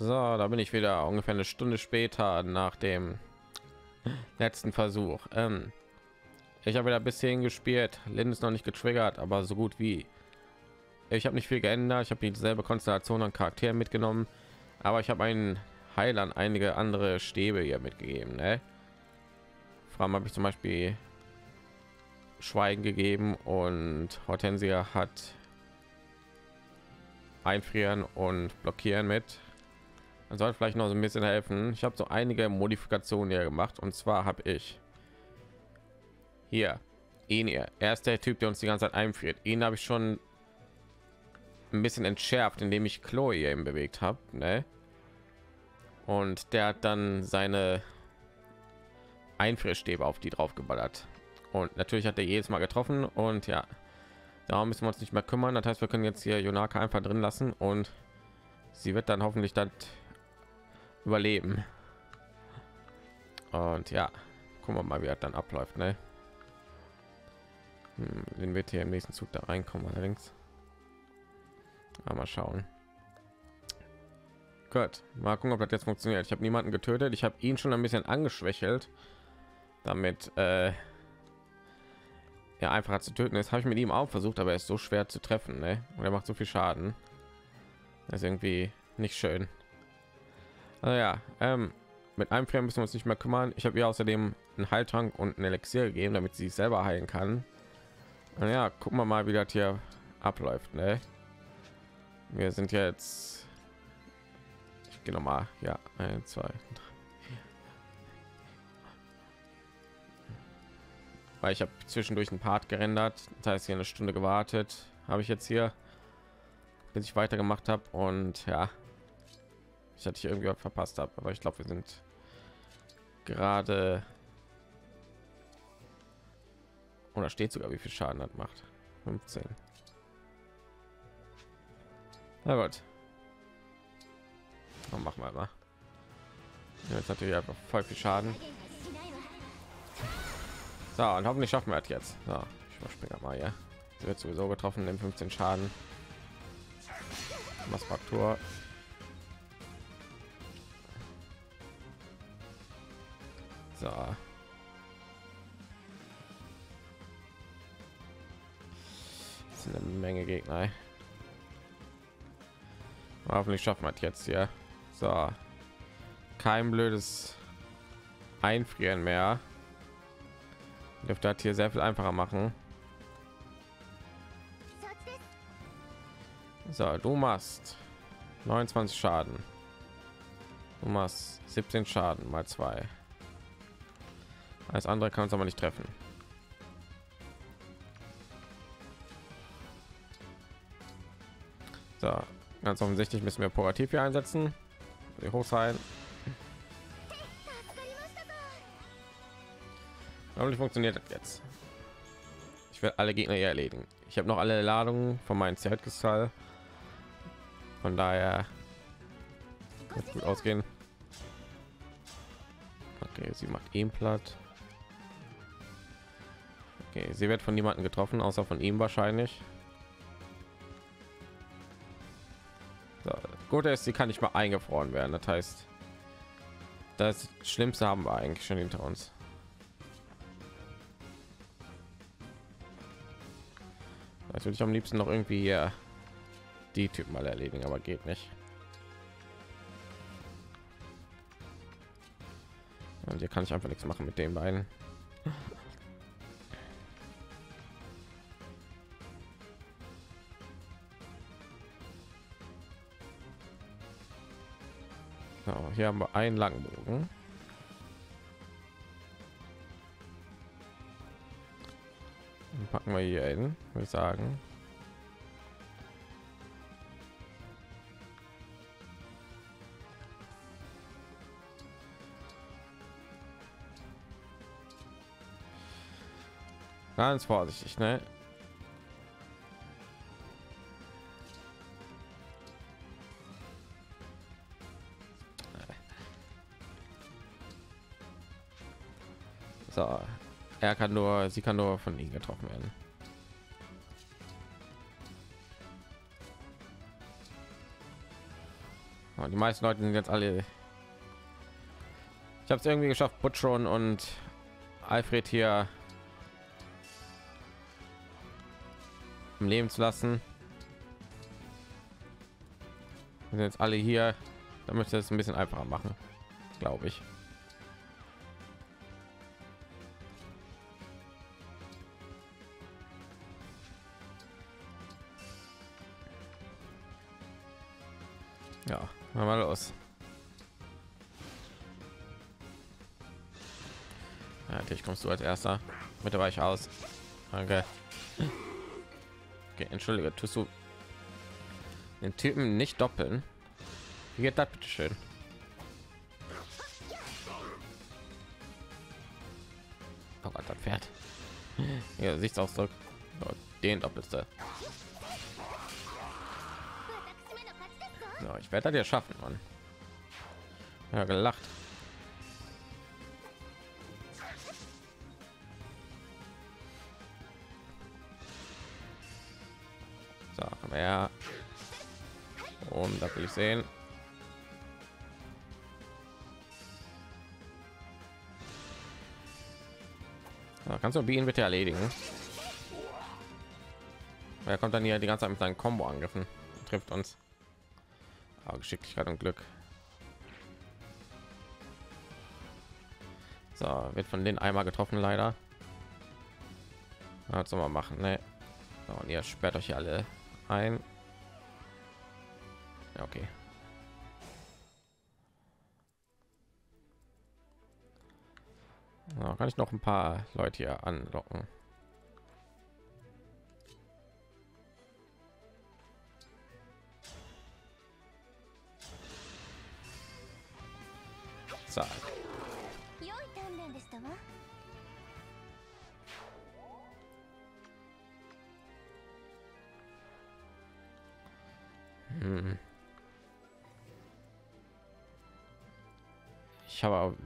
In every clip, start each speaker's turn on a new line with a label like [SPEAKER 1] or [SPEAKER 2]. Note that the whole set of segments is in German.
[SPEAKER 1] So, da bin ich wieder ungefähr eine Stunde später nach dem letzten Versuch. Ähm, ich habe wieder ein bisschen gespielt. Lynn ist noch nicht getriggert, aber so gut wie. Ich habe nicht viel geändert. Ich habe dieselbe Konstellation an Charakteren mitgenommen, aber ich habe einen Heilern einige andere Stäbe hier mitgegeben. Ne? Vor allem habe ich zum Beispiel Schweigen gegeben und Hortensia hat Einfrieren und Blockieren mit. Man soll vielleicht noch so ein bisschen helfen. Ich habe so einige Modifikationen hier gemacht und zwar habe ich hier ihn hier. Er ist der Typ, der uns die ganze Zeit einfriert. Ihn habe ich schon ein bisschen entschärft, indem ich Chloe eben bewegt habe. Ne? Und der hat dann seine Einfrierstäbe auf die drauf geballert. Und natürlich hat er jedes Mal getroffen und ja, darum müssen wir uns nicht mehr kümmern. Das heißt, wir können jetzt hier Jonaka einfach drin lassen und sie wird dann hoffentlich dann überleben. Und ja, gucken wir mal, wie er dann abläuft. Ne? Hm, den wird hier im nächsten Zug da reinkommen allerdings. Aber mal schauen. Gut, mal gucken, ob das jetzt funktioniert. Ich habe niemanden getötet. Ich habe ihn schon ein bisschen angeschwächelt, damit äh, ja einfacher zu töten ist. Habe ich mit ihm auch versucht, aber er ist so schwer zu treffen. Ne? Und er macht so viel Schaden. Das ist irgendwie nicht schön. Also ja, ähm, mit einem Pferd müssen wir uns nicht mehr kümmern. Ich habe ihr außerdem einen Heiltrank und ein Elixier gegeben, damit sie sich selber heilen kann. Und ja, gucken wir mal, wie das hier abläuft. Ne? Wir sind jetzt. Ich gehe noch mal. Ja, ein, zwei, drei. Weil ich habe zwischendurch ein Part gerendert, das heißt hier eine Stunde gewartet, habe ich jetzt hier, bis ich weitergemacht habe und ja, ich hatte hier irgendwie verpasst habe aber ich glaube wir sind gerade oder steht sogar wie viel schaden hat macht. 15 na gut. Dann machen wir mal jetzt natürlich einfach voll viel schaden. So und hoffentlich schaffen wir es jetzt. So, ich überspringe mal ja wird sowieso getroffen den 15 schaden. Was So. Das sind eine Menge Gegner. Hoffentlich schaffen wir jetzt hier. So. Kein blödes Einfrieren mehr. Dürfte hat hier sehr viel einfacher machen. So, du machst 29 Schaden. Du machst 17 Schaden mal zwei. Alles andere kann uns aber nicht treffen. So, ganz offensichtlich müssen wir Porativ hier einsetzen. Hoch sein. Aber funktioniert das jetzt. Ich werde alle Gegner hier erledigen. Ich habe noch alle Ladungen von meinem Zeltkristall. Von daher gut ausgehen. Okay, sie macht ihn platt. Okay, sie wird von niemanden getroffen, außer von ihm wahrscheinlich. So, gut ist, sie kann nicht mal eingefroren werden. Das heißt, das Schlimmste haben wir eigentlich schon hinter uns. Natürlich am liebsten noch irgendwie äh, die Typen mal erledigen, aber geht nicht. Und hier kann ich einfach nichts machen mit den beiden. So, hier haben wir einen langen Bogen. Den packen wir hier hin, würde ich sagen. Ganz vorsichtig, ne? Er kann nur, sie kann nur von ihnen getroffen werden. die meisten Leute sind jetzt alle. Ich habe es irgendwie geschafft, Butchron und Alfred hier im Leben zu lassen. Sind jetzt alle hier, damit ich es ein bisschen einfacher machen, glaube ich. Ja, mal los. Ja, natürlich kommst du als erster. Bitte war ich aus. Danke. Okay, entschuldige, tust du den Typen nicht doppeln? Wie geht das bitte schön? Oh Gott, das Pferd. Ja, Sichtsausdruck. Oh, den doppelste. Ich werde das ja schaffen, Mann. Ja, gelacht. So, ja. Und da will ich sehen. So, kannst du Bienen bitte erledigen? Er kommt dann hier die ganze Zeit mit seinen Combo angriffen. Trifft uns. Aber Geschicklichkeit und Glück. So, wird von den einmal getroffen leider. Was soll man machen? Ne? So, und ihr sperrt euch alle ein. Ja, okay. So, kann ich noch ein paar Leute hier anlocken?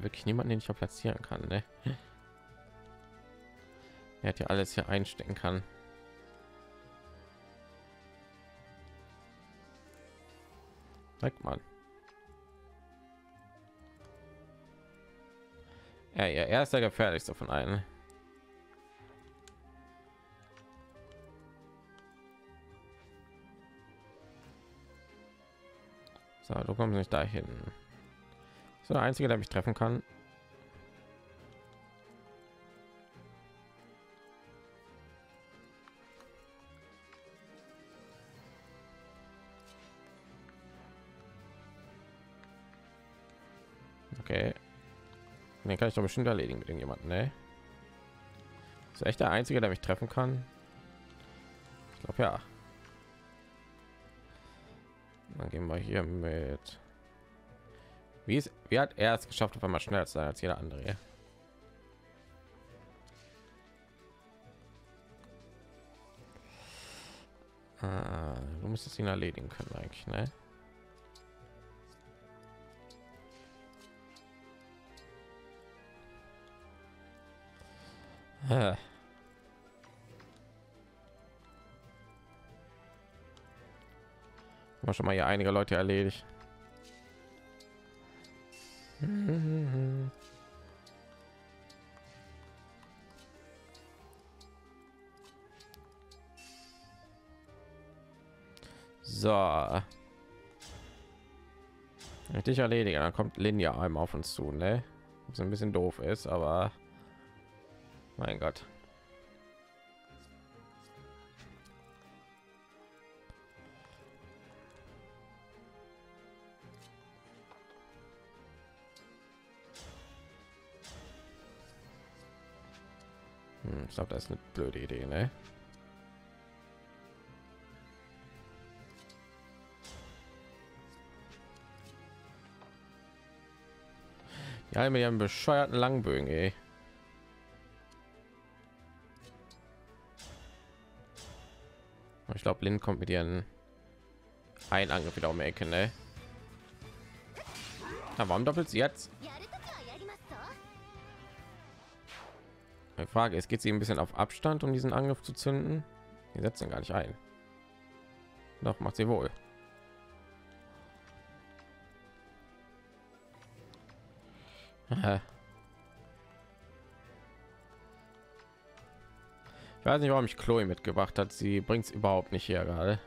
[SPEAKER 1] Wirklich niemanden, den ich auch platzieren kann. Ne? Er hat ja alles hier einstecken kann. Weg, Mann. Ja, ja, er ist der gefährlichste von allen. So, du kommst nicht dahin. So der einzige, der mich treffen kann. Okay. Den kann ich doch bestimmt erledigen mit irgendjemanden, ne? Ist echt der einzige, der mich treffen kann? Ich glaube ja. Dann gehen wir hier mit. Wie ist, wie hat er es geschafft, auf einmal schneller zu sein als jeder andere? Ah, du müsstest ihn erledigen können eigentlich, ne? Ah. Schon mal hier einige Leute erledigt. So. Wenn ich dich erledige, dann kommt Linja einmal auf uns zu, ne? Was ein bisschen doof ist, aber mein Gott. Ich glaube, das ist eine blöde Idee, ne? Ja, mit ihren bescheuerten Langbögen, ey. Ich glaube, Lin kommt mit ihren ein Angriff wieder um die Ecke, ne? Na, warum doppelt sie jetzt?
[SPEAKER 2] や
[SPEAKER 1] Meine Frage ist, geht sie ein bisschen auf Abstand, um diesen Angriff zu zünden? Die setzen gar nicht ein. Doch, macht sie wohl. Ich weiß nicht, warum ich Chloe mitgebracht hat. Sie bringt es überhaupt nicht hier gerade.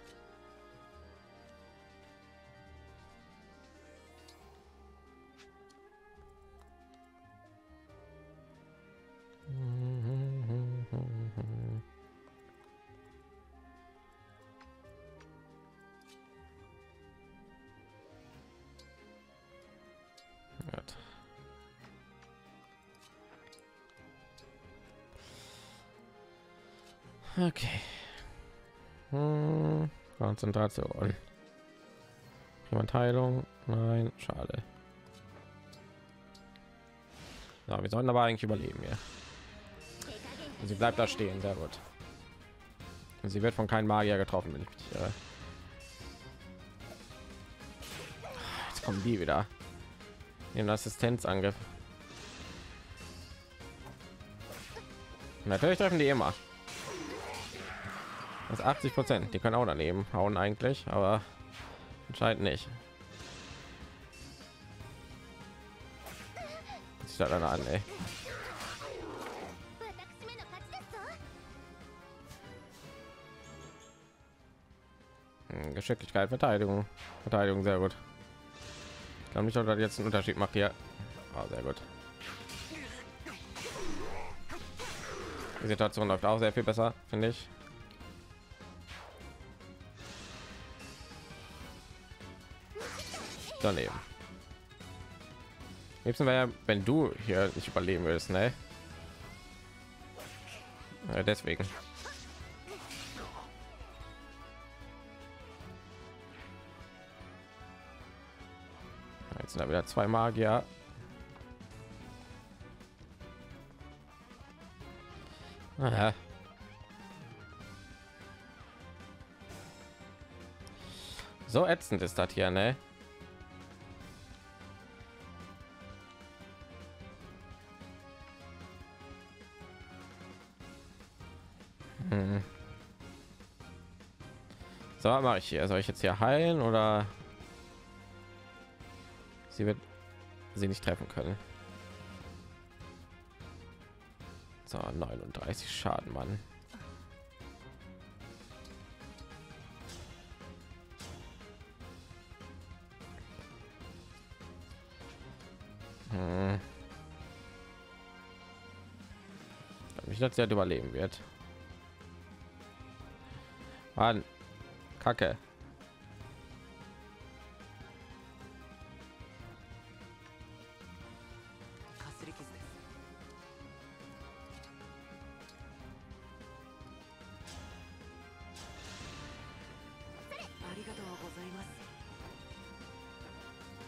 [SPEAKER 1] Konzentration. Jemand Heilung? Nein, schade. Ja, wir sollten aber eigentlich überleben hier. Sie bleibt da stehen, sehr gut. Sie wird von keinem Magier getroffen, wenn ich mich irre. Jetzt kommen die wieder. Den Assistenzangriff. Natürlich treffen die immer. Das 80 Prozent. Die können auch daneben hauen eigentlich, aber entscheidend nicht. Was ist dann an, ey? Hm, Geschicklichkeit, Verteidigung, Verteidigung, sehr gut. Ich glaube nicht, dass das jetzt einen Unterschied macht hier. Oh, sehr gut. Die Situation läuft auch sehr viel besser, finde ich. Daneben. Liebsten wäre, wenn du hier nicht überleben willst, ne? Ja, deswegen. Jetzt sind da wieder zwei Magier. Aha. So ätzend ist das hier, ne? So, mache ich hier? Soll ich jetzt hier heilen oder? Sie wird sie nicht treffen können. So, 39 Schaden, Mann. Hm. Ich dass sie halt überleben wird. Mann, Kacke.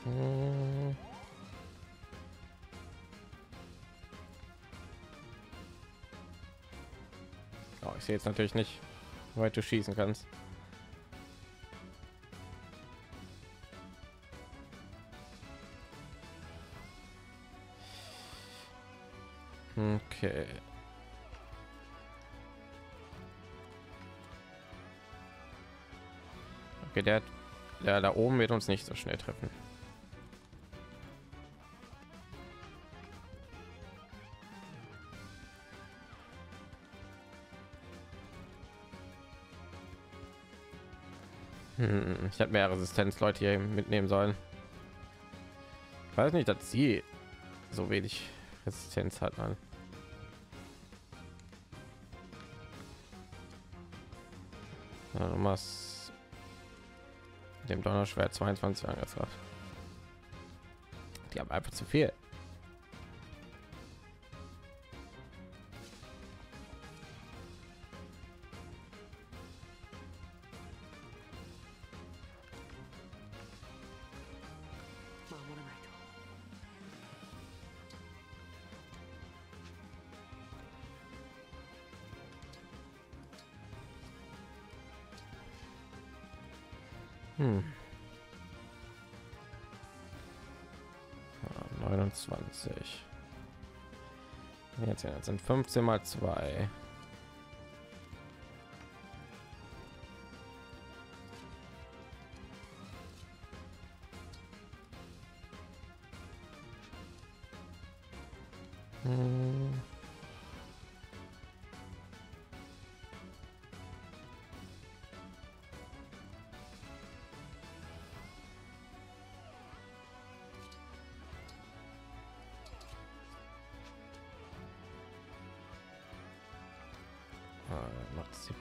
[SPEAKER 1] Hm. Oh, ich sehe jetzt natürlich nicht, weit du schießen kannst. Okay, der, der da oben wird uns nicht so schnell treffen. Hm, ich hätte mehr Resistenzleute hier mitnehmen sollen. Ich weiß nicht, dass sie so wenig Resistenz hat. Man. Du machst dem Donnerschwert 22 Angriffskraft. Die haben einfach zu viel. 29. Jetzt, jetzt sind 15 mal 2.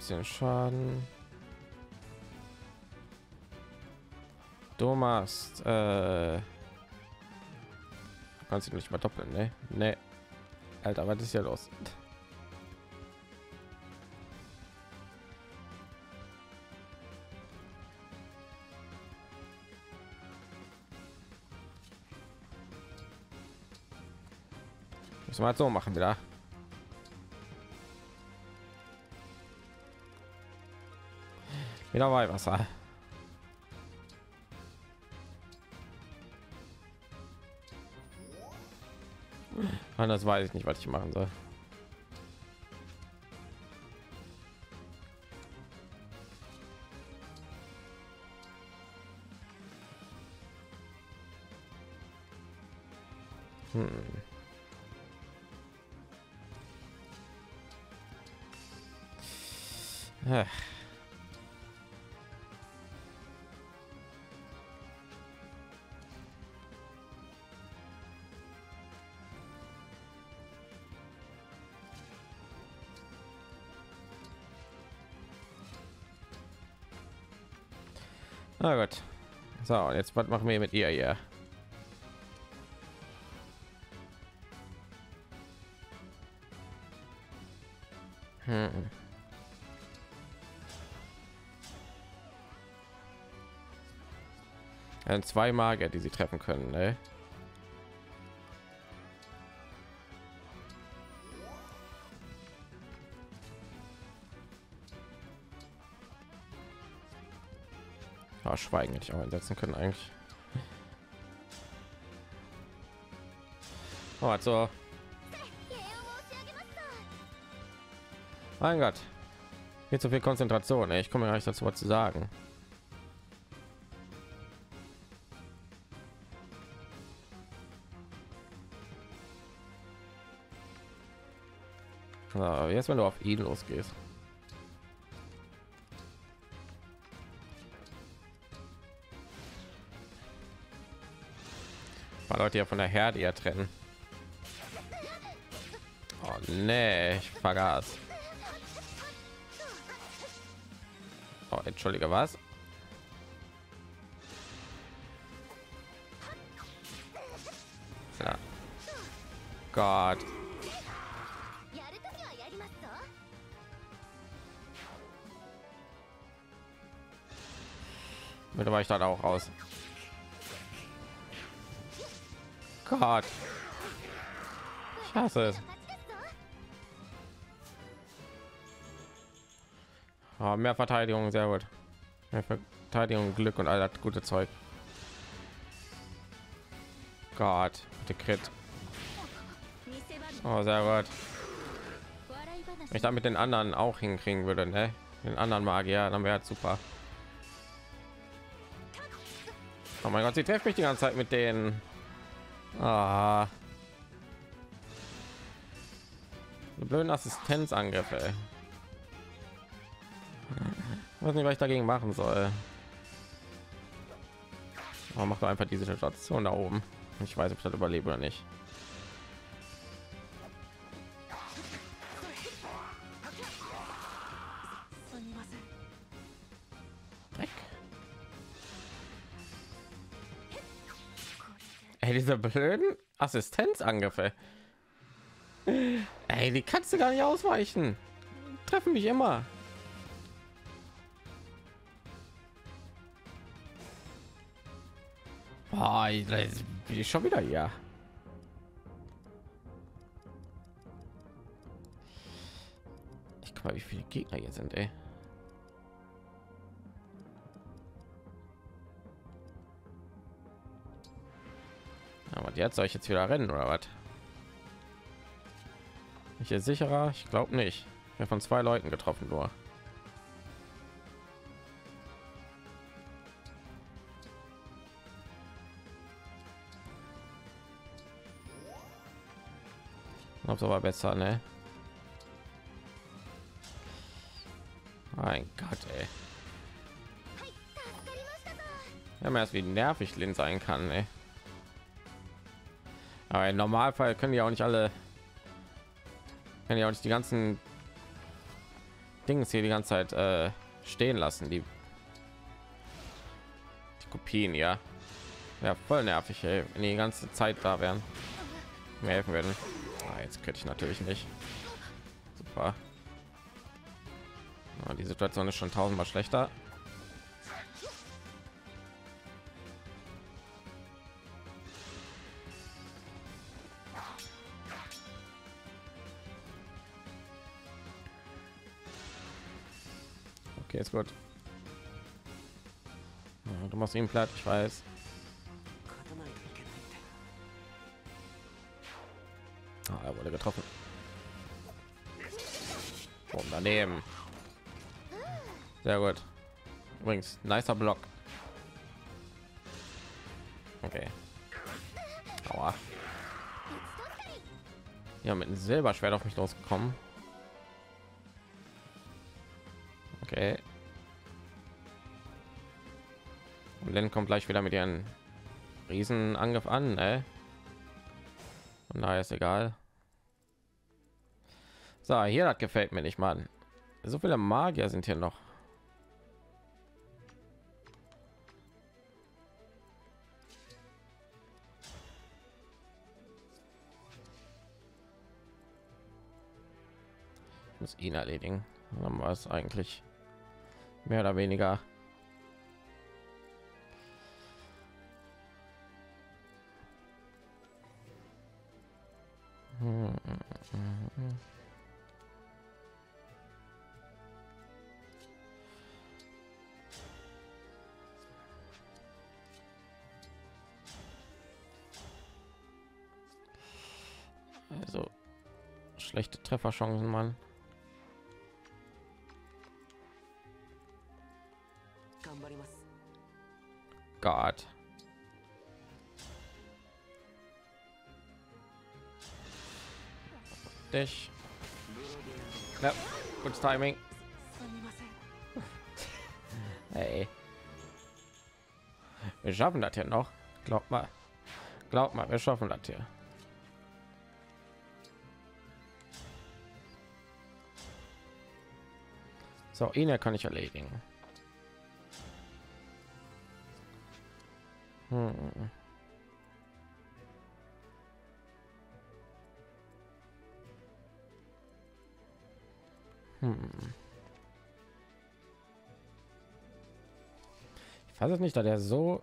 [SPEAKER 1] 17 Schaden. Du machst, äh, kannst du nicht mal doppeln, ne? Ne. Alter, was ist hier los? Müssen wir halt so machen wieder. Wieder Weihwasser. Anders weiß ich nicht, was ich machen soll. Hm. Ach. Na gut. So, und jetzt was machen wir mit ihr hier? Hm. Ein zwei Magier, die sie treffen können, ne? schweigen hätte ich auch einsetzen können eigentlich. Oh, also. Mein gott. Hier zu viel konzentration ey. ich komme ja nicht dazu was zu sagen. So, jetzt wenn du auf ihn losgehst. Leute ja von der Herde ja trennen. Oh nee, ich vergaß. Oh, entschuldige, was? Ja. Gott. Mit war ich dann auch raus. Gott. Ich hasse es. Oh, mehr Verteidigung, sehr gut. Mehr Verteidigung, Glück und all das gute Zeug. Gott, bitte Crit. Oh, sehr gut. Wenn ich damit den anderen auch hinkriegen würde, ne? Den anderen Magier, dann wäre super. Oh mein Gott, sie trefft mich die ganze Zeit mit denen. Ah. Die blöden Assistenzangriffe. Ich weiß nicht, was ich dagegen machen soll. Aber mach doch einfach diese Station da oben. Ich weiß, ob ich das überlebe oder nicht. Diese blöden Assistenzangriffe. Ey, die kannst du gar nicht ausweichen. Treffen mich immer. Das bin schon wieder hier. Ich guck mal, wie viele Gegner hier sind, ey. Aber jetzt soll ich jetzt wieder rennen oder was? Ich hier sicherer? Ich glaube nicht. Ich von zwei Leuten getroffen nur. Hab's aber besser, ne? Mein Gott, ey. Ja, erst wie nervig Lin sein kann, ey. Aber im Normalfall können die auch nicht alle, können ja auch nicht die ganzen Dings hier die ganze Zeit äh, stehen lassen, die, die Kopien, ja. Ja, voll nervig, ey, wenn die ganze Zeit da wären. Mir helfen werden. Ah, jetzt könnte ich natürlich nicht. Super. Ja, die Situation ist schon tausendmal schlechter. Okay, ist gut. Du machst ihn platt, ich weiß. Ah, er wurde getroffen. Und daneben. Sehr gut. Übrigens, nicer Block. Okay. Aua. Ja, mit einem Silberschwert auf mich losgekommen. Dann kommt gleich wieder mit ihren Riesenangriff an, ne? Und daher ist egal. So, hier das gefällt mir nicht, Mann. So viele Magier sind hier noch. Muss ihn erledigen. Dann wir es eigentlich mehr oder weniger. Also schlechte Trefferchancen, Mann. dich. Ja, gutes Timing. Hey. Wir schaffen das ja noch. Glaub mal. Glaub mal, wir schaffen das hier. So, ihn kann ich erledigen. Hm. Hm. Ich weiß es nicht, da der so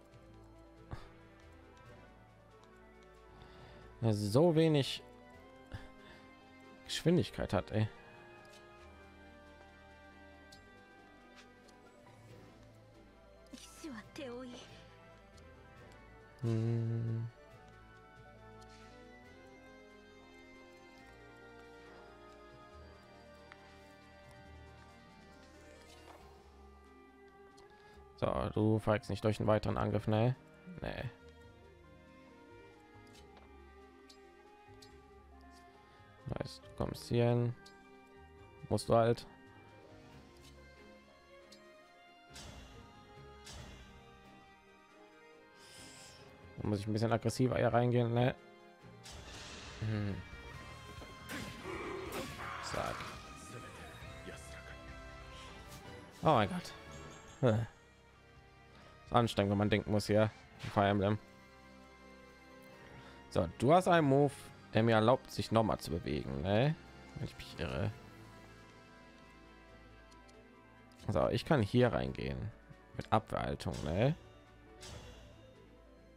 [SPEAKER 1] so wenig Geschwindigkeit hat, ey. Hm. So, du feigst nicht durch einen weiteren Angriff, ne? Nee. Heißt, du kommst hier hin. Musst du halt. Da muss ich ein bisschen aggressiver hier reingehen, ne? Hm. Oh mein Gott. Hm. Anstrengend, wenn man denken muss hier. Fire Emblem. So, du hast einen Move, der mir erlaubt, sich noch mal zu bewegen, ne? Ich mich irre. So, ich kann hier reingehen mit Abwehrhaltung, ne?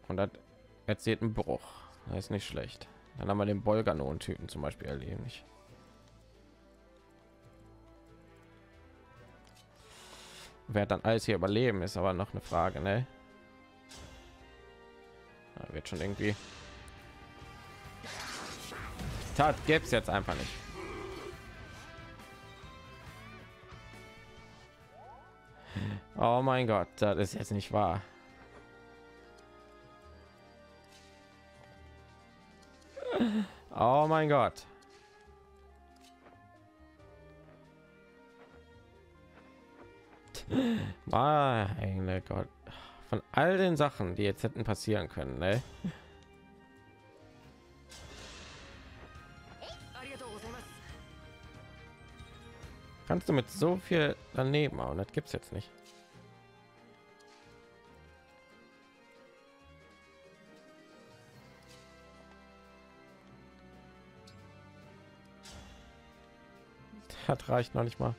[SPEAKER 1] Und das erzählt einen Bruch. Das ist nicht schlecht. Dann haben wir den Bolganon-Typen zum Beispiel erleben. Wer dann alles hier überleben, ist aber noch eine Frage, ne? Ja, wird schon irgendwie. Tat gäbe es jetzt einfach nicht. Oh mein Gott, das ist jetzt nicht wahr. Oh mein Gott. Ah, Meine Gott. Von all den Sachen, die jetzt hätten passieren können, ne? Kannst du mit so viel daneben hauen? Das gibt's jetzt nicht. Das reicht noch nicht mal.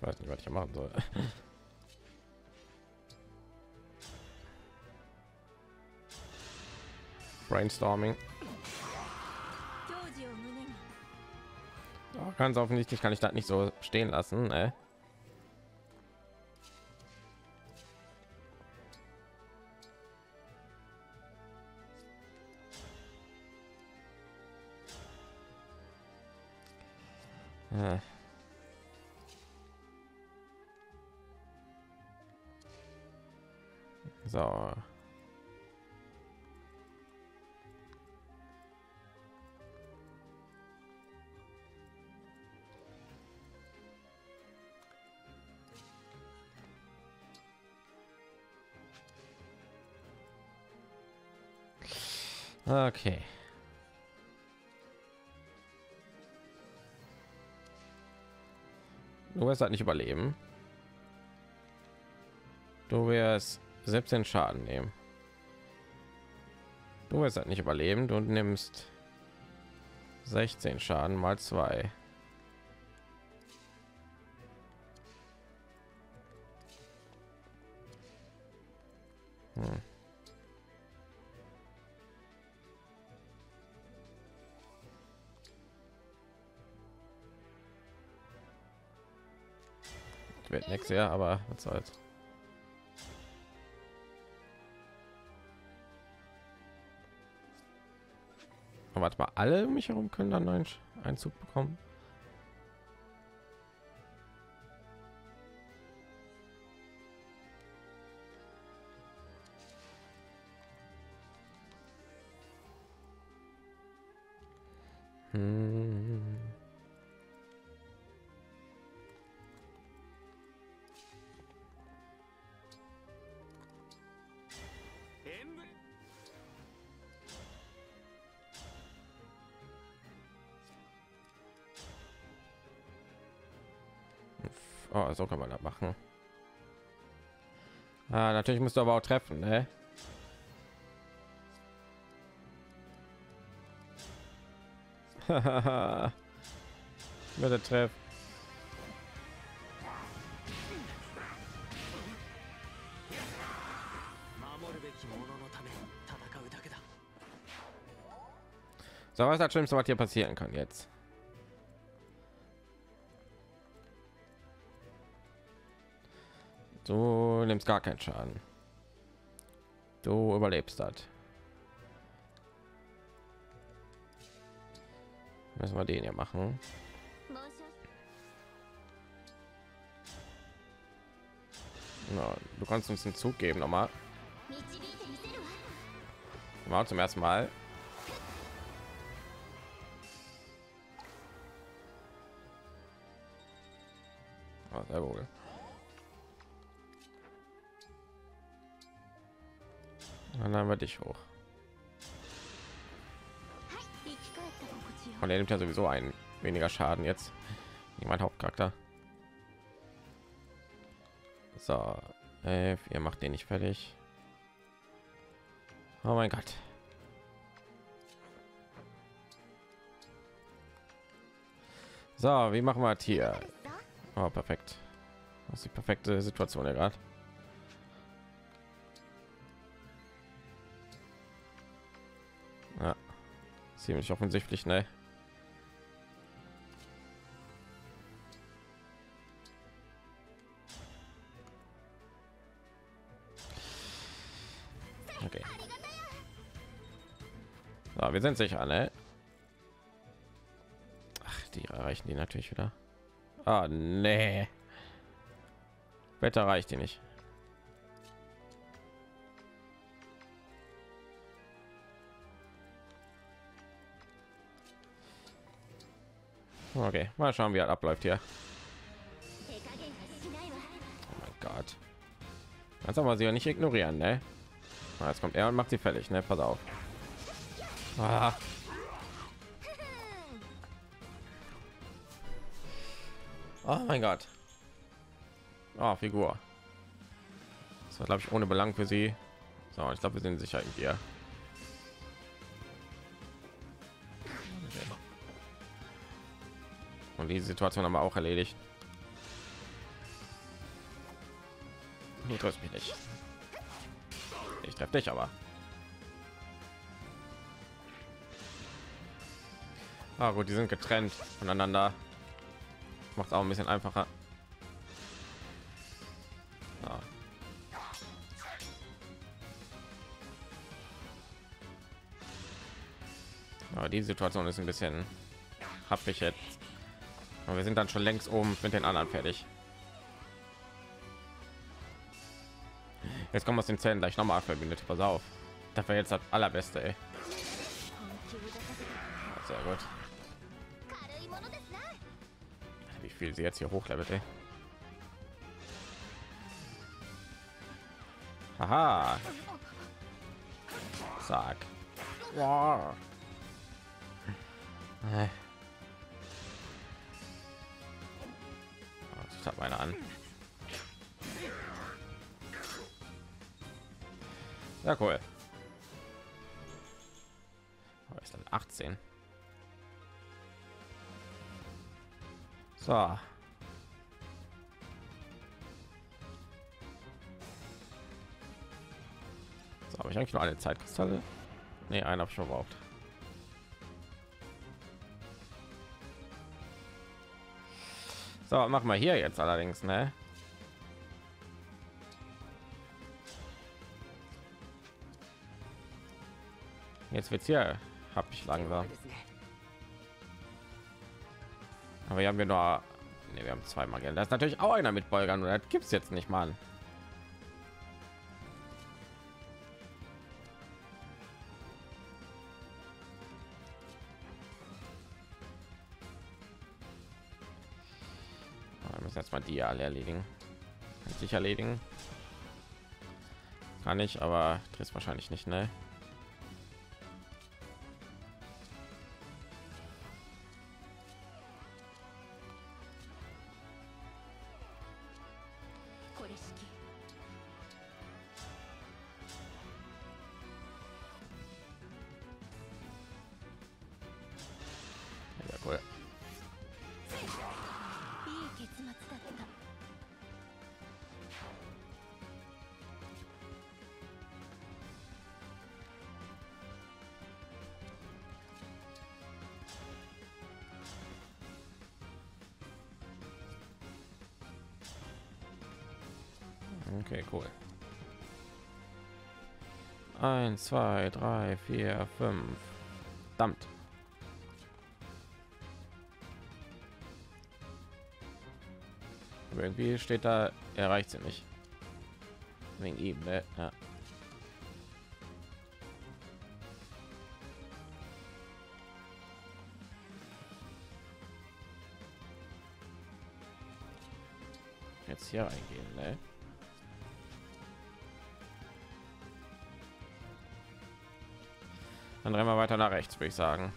[SPEAKER 1] Ich weiß nicht, was ich machen soll. Brainstorming. Oh, ganz offensichtlich kann ich das nicht so stehen lassen. Ne? Okay. Du wirst halt nicht überleben. Du wirst 17 Schaden nehmen. Du wirst halt nicht überleben. Du nimmst 16 Schaden mal 2. nichts ja aber was soll's. Aber warte mal alle um mich herum können dann einen Einzug bekommen so kann man das machen ah, natürlich musst du aber auch treffen ne?
[SPEAKER 3] Würde treffen.
[SPEAKER 1] So was ist das Schlimmste, was hier passieren kann jetzt? Du nimmst gar keinen Schaden. Du überlebst das. Müssen wir den hier machen. Na, du kannst uns einen Zug geben nochmal. Mal zum ersten Mal. Oh, sehr wohl. Dann haben wir dich hoch. Und er nimmt ja sowieso einen weniger Schaden jetzt. Mein Hauptcharakter. So, äh, ihr macht den nicht fertig. Oh mein Gott. So, wie machen wir das hier? Oh, perfekt. Das ist die perfekte Situation ja gerade. Ziemlich offensichtlich, ne? Okay. So, wir sind sicher, ne? Ach, die reichen die natürlich wieder. Ah, nee. Wetter reicht die nicht. Okay, mal schauen, wie er abläuft hier. Oh mein Gott. Ganz aber sie ja nicht ignorieren, ne? Ah, jetzt kommt er und macht sie fertig, ne? Pass auf. Ah. Oh mein Gott. Oh, Figur. Das war glaube ich ohne Belang für sie. So, ich glaube, wir sind sicher in dir. Und die Situation haben wir auch erledigt. Du triffst mich nicht. Ich treffe dich aber. Ah gut, die sind getrennt voneinander. Macht auch ein bisschen einfacher. Aber die Situation ist ein bisschen happig jetzt. Aber wir sind dann schon längst oben mit den anderen fertig. Jetzt kommen aus den Zellen gleich nochmal verbindet. Pass auf. Das war jetzt das allerbeste, ey. Sehr gut. Wie viel sie jetzt hier hochlevelt, ey. Aha. Sag. Wow. Äh. Ja, cool. Oh, ist dann 18. So. So, habe ich eigentlich nur eine Zeitkristalle? Nee, einen habe ich verbraucht. So, machen wir hier jetzt allerdings, ne? Jetzt wird's hier hab ich langsam. Aber hier haben wir nur, nee, wir haben zweimal Geld. Da ist natürlich auch einer mit Bolgern gibt es jetzt nicht mal. Wir müssen jetzt mal die alle erledigen. sich erledigen? Kann ich, aber trifft wahrscheinlich nicht, ne? 1, 2, 3, 4, 5. Verdammt. Irgendwie steht da, erreicht sie nicht. Wegen ihm, ne? Ja. Jetzt hier reingehen. Dann rennen wir weiter nach rechts, würde ich sagen.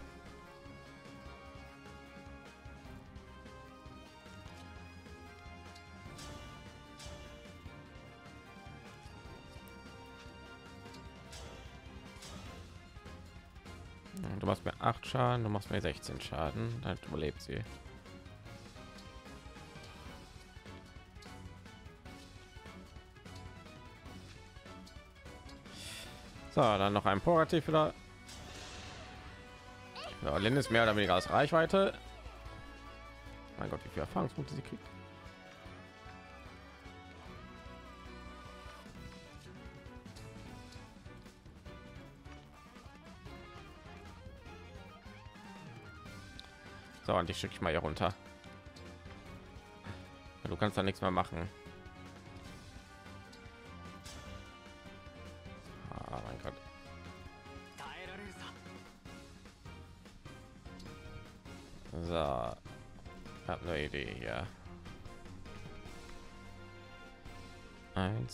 [SPEAKER 1] Du machst mir 8 Schaden, du machst mir 16 Schaden, dann überlebt sie. So, dann noch ein Porativ wieder. Ja, Lynn ist mehr oder weniger aus Reichweite. Mein Gott, wie viele Erfahrungspunkte sie kriegt. So, und ich schicke ich mal hier runter. Du kannst da nichts mehr machen.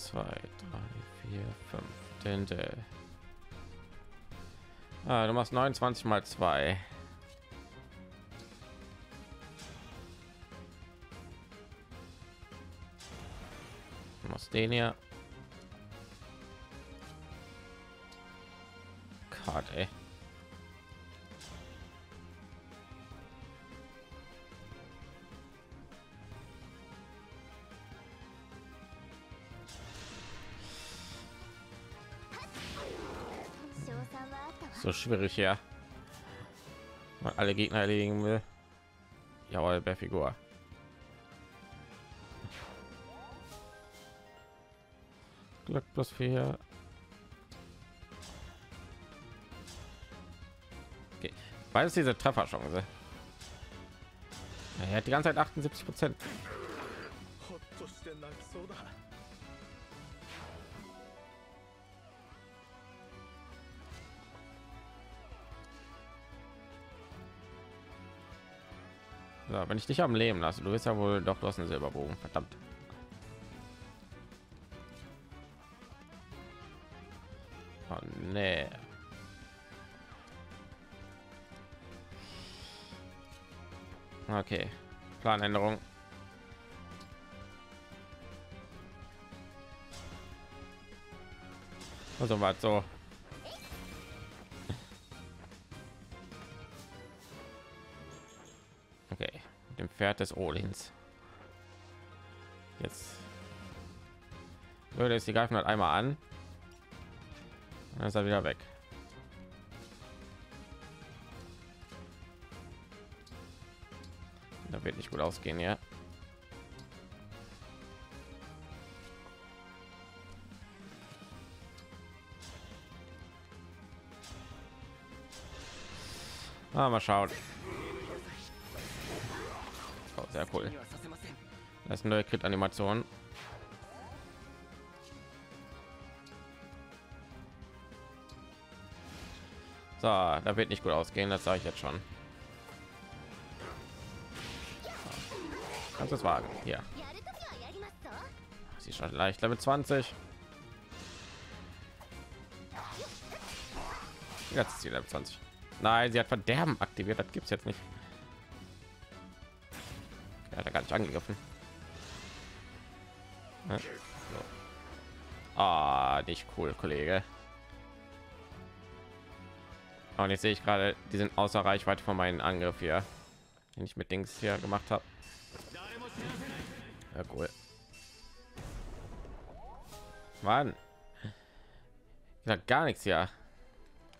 [SPEAKER 1] 2, 3, 4, 5. Tinte. Ah, du machst 29 mal 2. Du machst den hier. Karte. So schwierig hier Man alle gegner erledigen will. Jawohl per figur glück plus vier okay. beides diese trefferchance er hat die ganze zeit 78 prozent so, wenn ich dich am leben lasse du bist ja wohl doch du hast einen silberbogen verdammt. Oh, nee. okay planänderung. Also was so pferd des olins jetzt. Würde es die greifen halt einmal an. Dann ist er wieder weg. Da wird nicht gut ausgehen ja. Ah, mal schauen sehr cool. Das ist eine neue Crit-Animation. So, da wird nicht gut ausgehen, das sage ich jetzt schon. Kannst es wagen?
[SPEAKER 2] Ja.
[SPEAKER 1] Sie schon leicht Level 20. Jetzt ist sie Level 20. Nein, sie hat Verderben aktiviert. Das gibt es jetzt nicht angegriffen. Ja, so. Ah, nicht cool, Kollege. Und jetzt sehe ich gerade, die sind außer Reichweite von meinen Angriff hier, den ich mit Dings hier gemacht habe. Ja, cool. Mann. Ich gar nichts hier.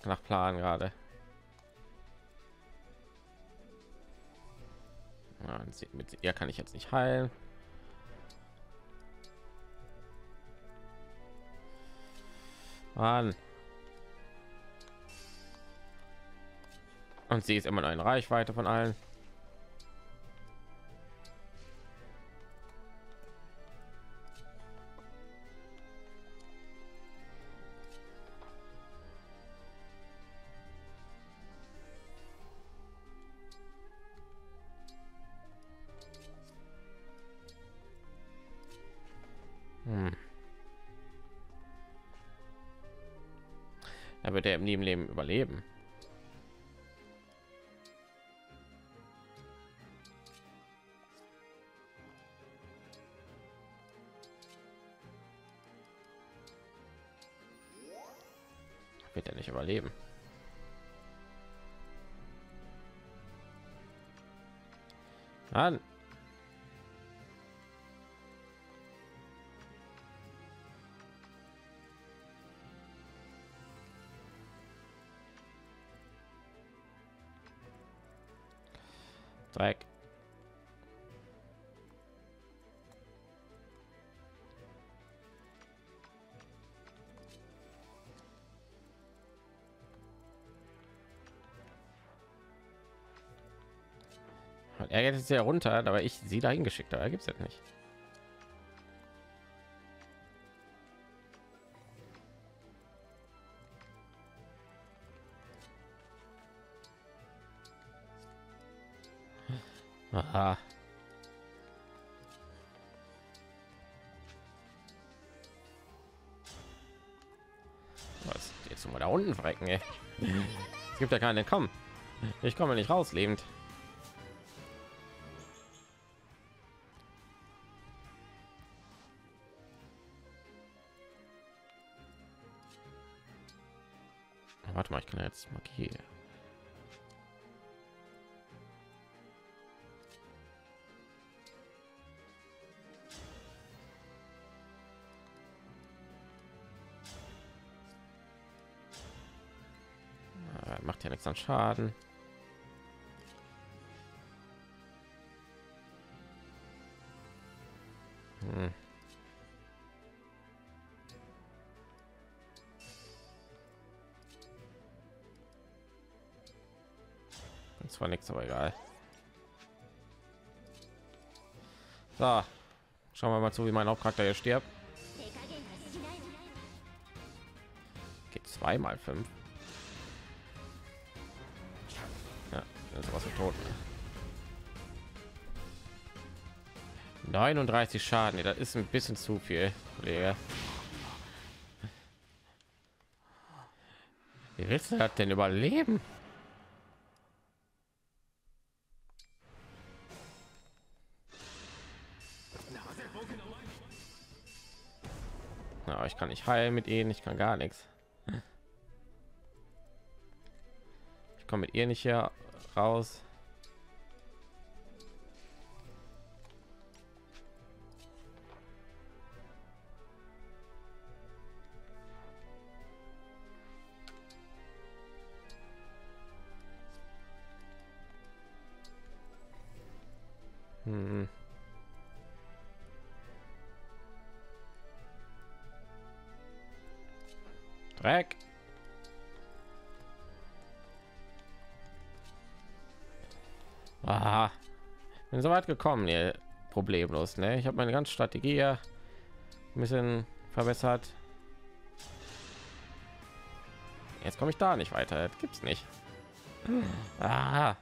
[SPEAKER 1] Nach Plan gerade. Und sie- mit ihr kann ich jetzt nicht heilen. Mann. Und sie ist immer noch in Reichweite von allen. Wird er im lieben Leben überleben. Wird er nicht überleben? Mann. Jetzt ja runter, aber ich sie dahin geschickt habe. Gibt es jetzt nicht. Aha. Was? Jetzt mal da unten verrecken, ey. Es gibt ja keine. Komm. Ich komme nicht raus lebend. Jetzt markieren. Ah, Macht ja nichts an Schaden. war nichts, aber egal. So, schauen wir mal zu, wie mein Hauptcharakter hier stirbt. Geht zweimal fünf. Ja, das was tot. Ne? 39 Schaden, das ist ein bisschen zu viel, Kollege. Wie willst du das denn überleben? Ich heilen mit ihnen, ich kann gar nichts. Ich komme mit ihr nicht hier raus. Hm. Dreck. Aha. Bin so weit gekommen hier. Problemlos, ne? Ich habe meine ganze Strategie ein bisschen verbessert. Jetzt komme ich da nicht weiter. Das gibt's nicht. Ah.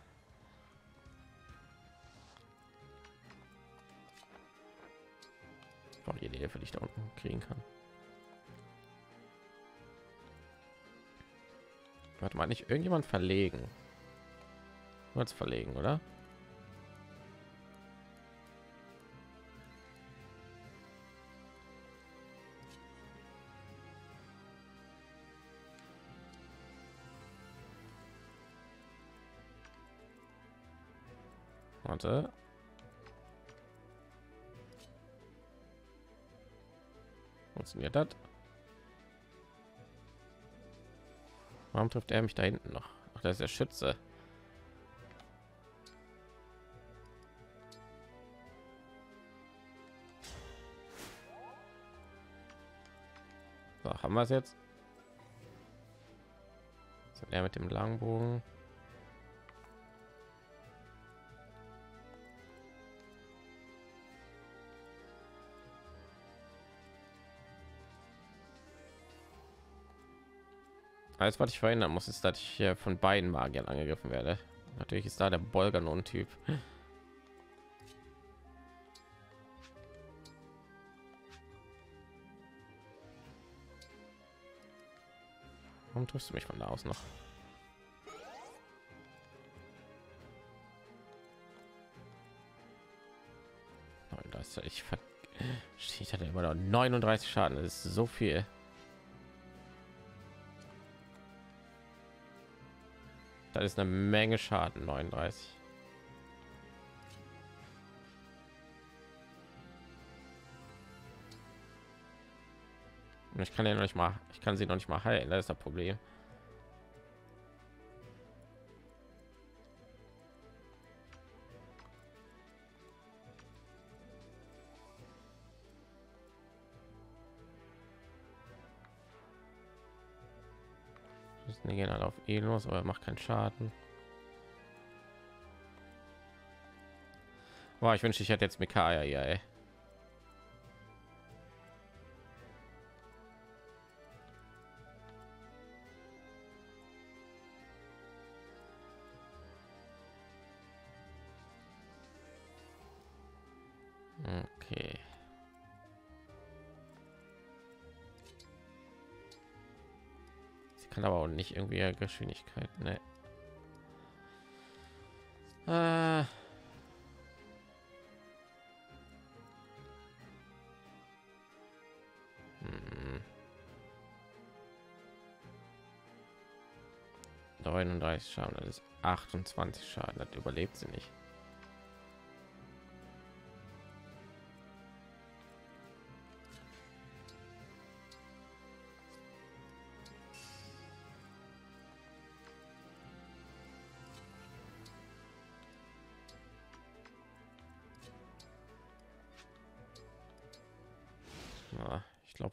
[SPEAKER 1] Ich brauche jede Hilfe, die ich da unten kriegen kann. Warte mal, nicht irgendjemand verlegen. Kurz verlegen, oder? Warte. Funktioniert das? Warum trifft er mich da hinten noch? Ach, das ist der Schütze. So, haben wir es jetzt? Er mit dem Langbogen. Alles, was ich verhindern muss, ist, dass ich von beiden Magiern angegriffen werde. Natürlich ist da der Bolganon-Typ. Warum triffst du mich von da aus noch? Nein, das ich hatte immer noch 39 Schaden. Das ist so viel. Das ist eine Menge Schaden, 39. Und ich kann ja noch nicht mal, ich kann sie noch nicht mal heilen, das ist das Problem. gerade auf E los, aber macht keinen Schaden. Boah, ich wünsche, ich hätte jetzt Mikaya hier, ey. Ihre Geschwindigkeit, ne? Äh. Hm. 39 Schaden, das ist 28 Schaden, das überlebt sie nicht.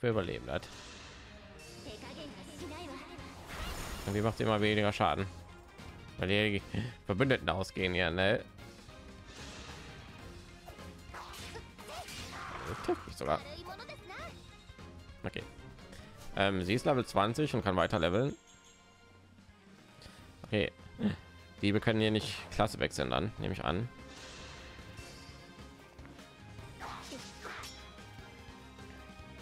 [SPEAKER 1] ob wir überleben
[SPEAKER 2] hat
[SPEAKER 1] und die macht immer weniger schaden. Weil die verbündeten ausgehen ja ne? Sogar. Okay. Ähm, sie ist level 20 und kann weiter leveln. Okay. Die wir können hier nicht klasse wechseln dann nehme ich an.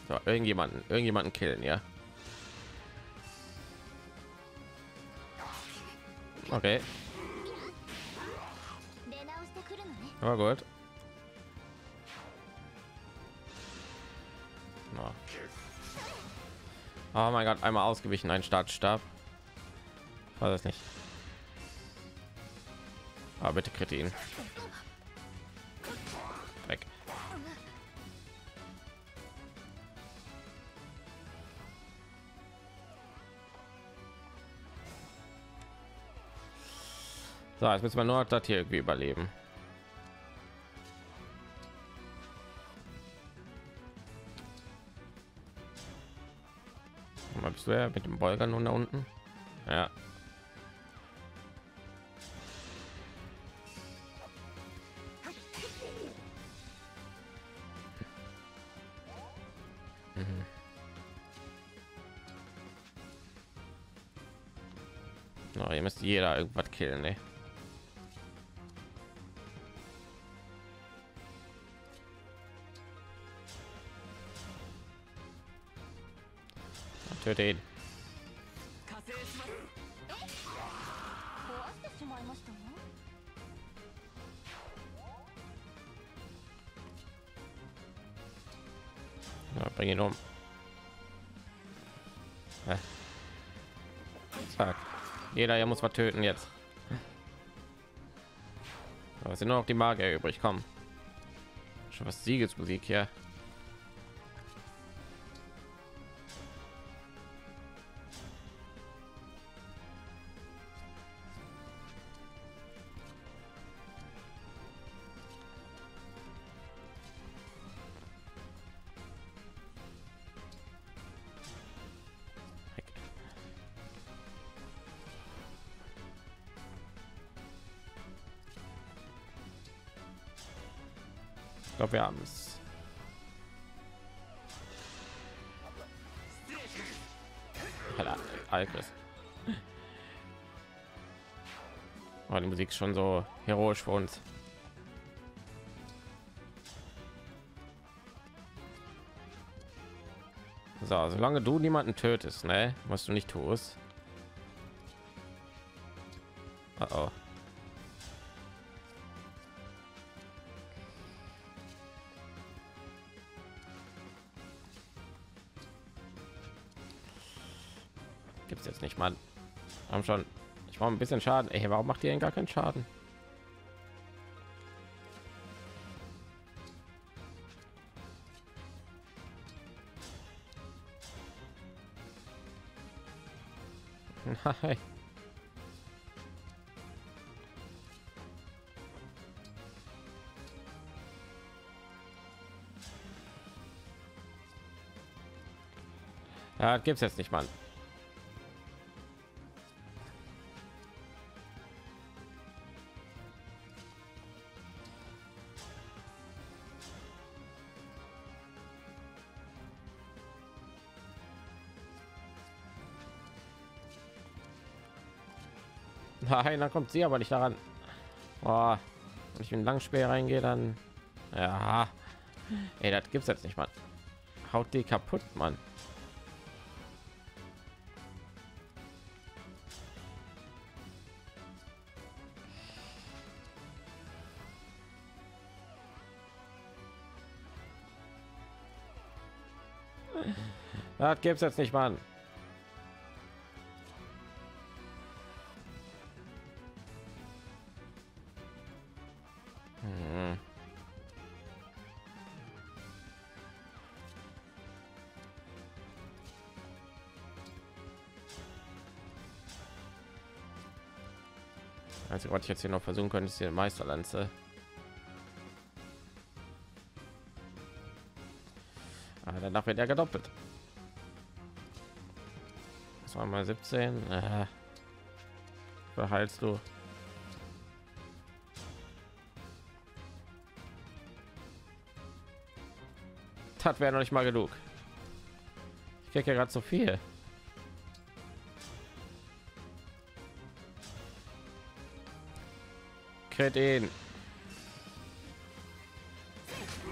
[SPEAKER 1] So, irgendjemanden, irgendjemanden killen, ja. Okay. Aber gut. Oh. mein Gott, einmal ausgewichen, ein Startstab. War es nicht? Aber bitte krit. So, jetzt müssen wir nur das hier irgendwie überleben. Mal bist du ja mit dem Bolger nun da unten? Ja. Mhm. Oh, hier müsste jeder irgendwas killen, ne? töte ihn. Ja, bring ihn um. Fuck. Jeder hier muss was töten jetzt. Aber es sind nur noch die Magier übrig. Komm. Schon was Siegesmusik hier. Glaube, wir haben es. Altes. Oh, die Musik schon so heroisch für uns. So, solange du niemanden tötest, ne, was du nicht tust. Oh, oh. Haben schon. Ich war ein bisschen Schaden. Ey, warum macht ihr denn gar keinen Schaden? Nein. Ja, gibt's jetzt nicht, Mann. Nein, dann kommt sie aber nicht daran. Oh, wenn ich in Langspeer reingehe, dann ja. Ey, das gibt's jetzt nicht, Mann. Haut die kaputt, Mann. Das gibt's jetzt nicht, Mann. Also was ich jetzt hier noch versuchen könnte, ist hier Meisterlanze. Aber Ah, danach wird er gedoppelt. Das war mal 17. Äh, verheilst du? Das wäre noch nicht mal genug. Ich krieg ja gerade so viel. den eh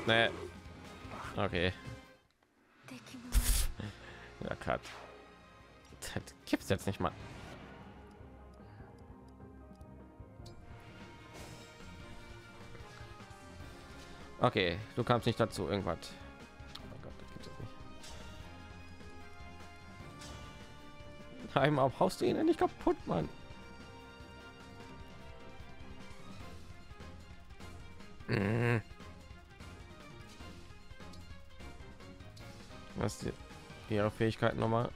[SPEAKER 1] Nee. Okay. ja, Cut. Das gibt's jetzt nicht mal. Okay, du kamst nicht dazu, irgendwas. Oh Gott, das gibt's nicht. Heim auf, haust du ihn endlich kaputt, Mann. Mhm. Was die, ihre Fähigkeiten nochmal?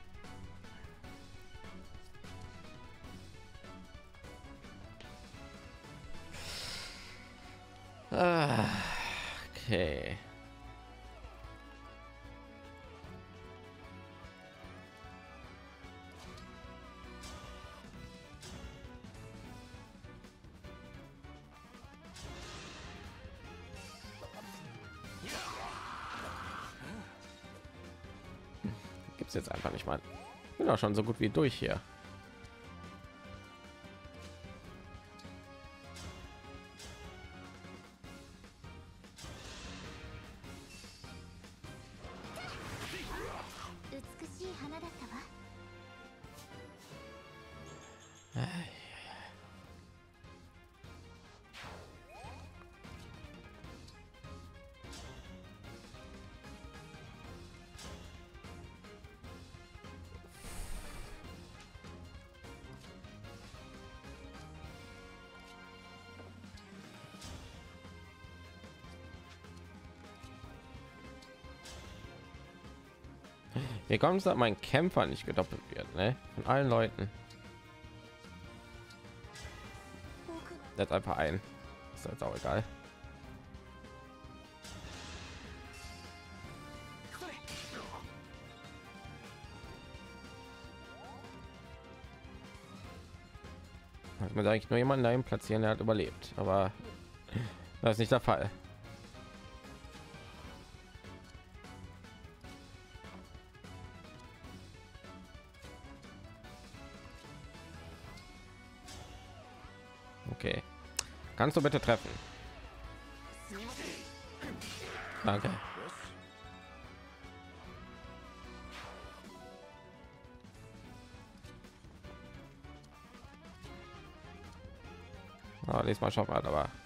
[SPEAKER 1] Auch schon so gut wie durch hier.「kommt es, dass mein Kämpfer nicht gedoppelt wird, ne? Von allen Leuten.
[SPEAKER 2] 僕の
[SPEAKER 1] Setz einfach ein. Ist jetzt auch egal. Man eigentlich nur jemanden dahin platzieren, der hat überlebt, aber das ist nicht der Fall. Kannst du bitte treffen? Danke. Ah, diesmal schaffen wir aber.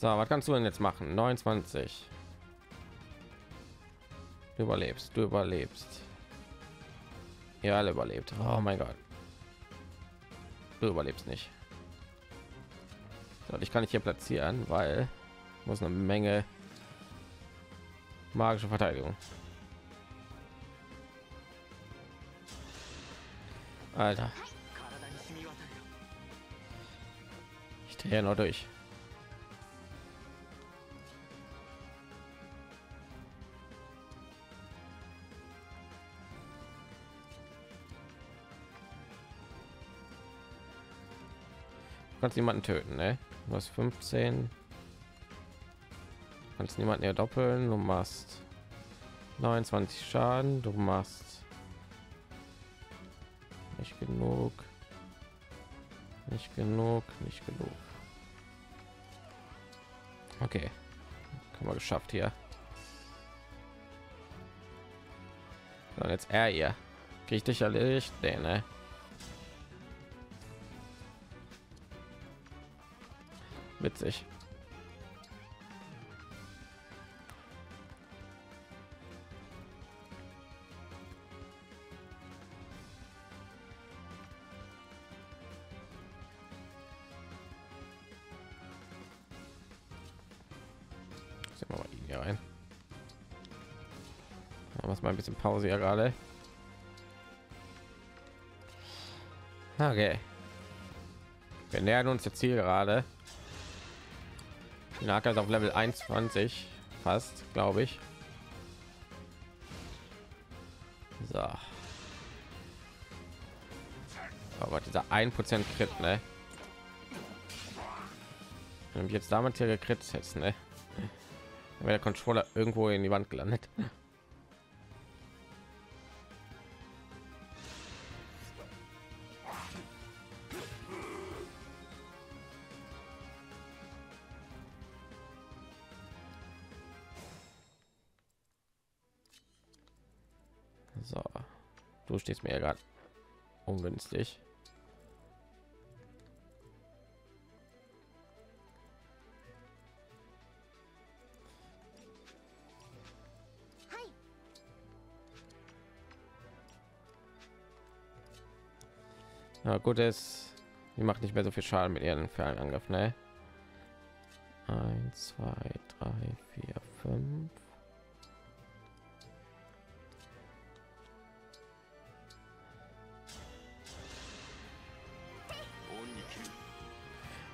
[SPEAKER 1] So, was kannst du denn jetzt machen? 29. Du überlebst, du überlebst. Ihr alle überlebt. Oh mein Gott. Du überlebst nicht. So, ich kann nicht hier platzieren, weil muss eine Menge magische Verteidigung. Alter. Ich drehe nur durch. Kannst jemanden töten, ne? Du hast 15. Kannst niemanden ja doppeln. Du machst 29 Schaden. Du machst nicht genug. Nicht genug, nicht genug. Okay. Haben wir geschafft hier. So, jetzt er hier. Krieg ich dich erledigt? Nee, ne? Witzig. Wir mal. Ja, ein bisschen Pause hier gerade. Okay. Wir nähern uns jetzt hier gerade. Naka auf Level 21 fast, glaube ich. So. Aber dieser 1% Crit, ne? Wenn ich jetzt damit hier gekrit hätte, ne? Wäre der Controller irgendwo in die Wand gelandet. Ungünstig. Ja, gut ist, die macht nicht mehr so viel Schaden mit ihren Fernangriff, ne? 1, 2, 3, 4, 5.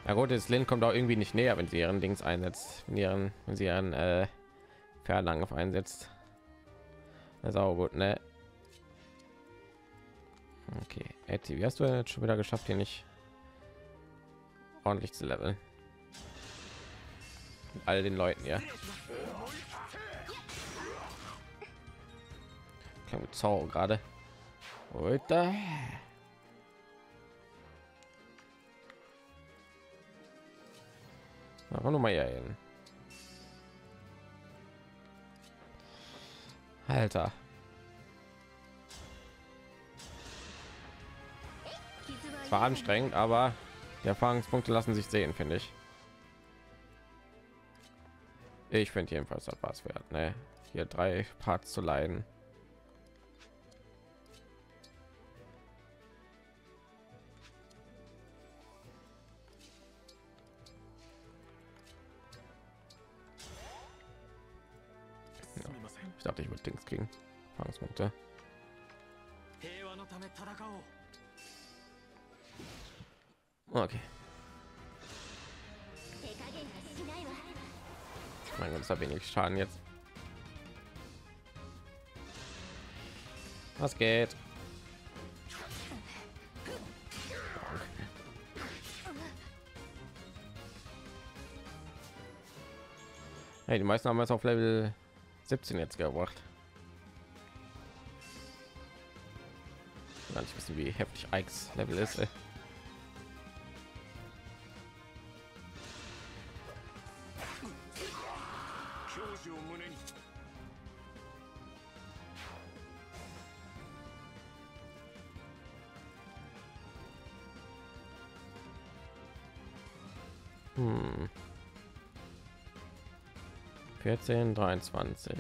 [SPEAKER 1] Ja gut, jetzt Lin kommt auch irgendwie nicht näher, wenn sie ihren Dings einsetzt, wenn ihren, wenn sie ihren äh, Fernangriff einsetzt. Das ist auch gut, ne? Okay, Etty, wie hast du jetzt schon wieder geschafft, hier nicht ordentlich zu leveln? Mit all den Leuten, ja. Zau gerade. Komm noch mal hier hin. Alter. Es war anstrengend, aber die Erfahrungspunkte lassen sich sehen, finde ich. Ich finde jedenfalls das was wert, ne? Hier drei Parts zu leiden. Ich dachte, ich würde Dings kriegen. Erfahrungspunkte. Okay. Mein Gott, ist da wenig Schaden jetzt. Was geht? Hey, die meisten haben jetzt auf Level 17 jetzt gebracht. Gar nicht wissen, wie heftig Ikes Level ist. Ey. 14, 23.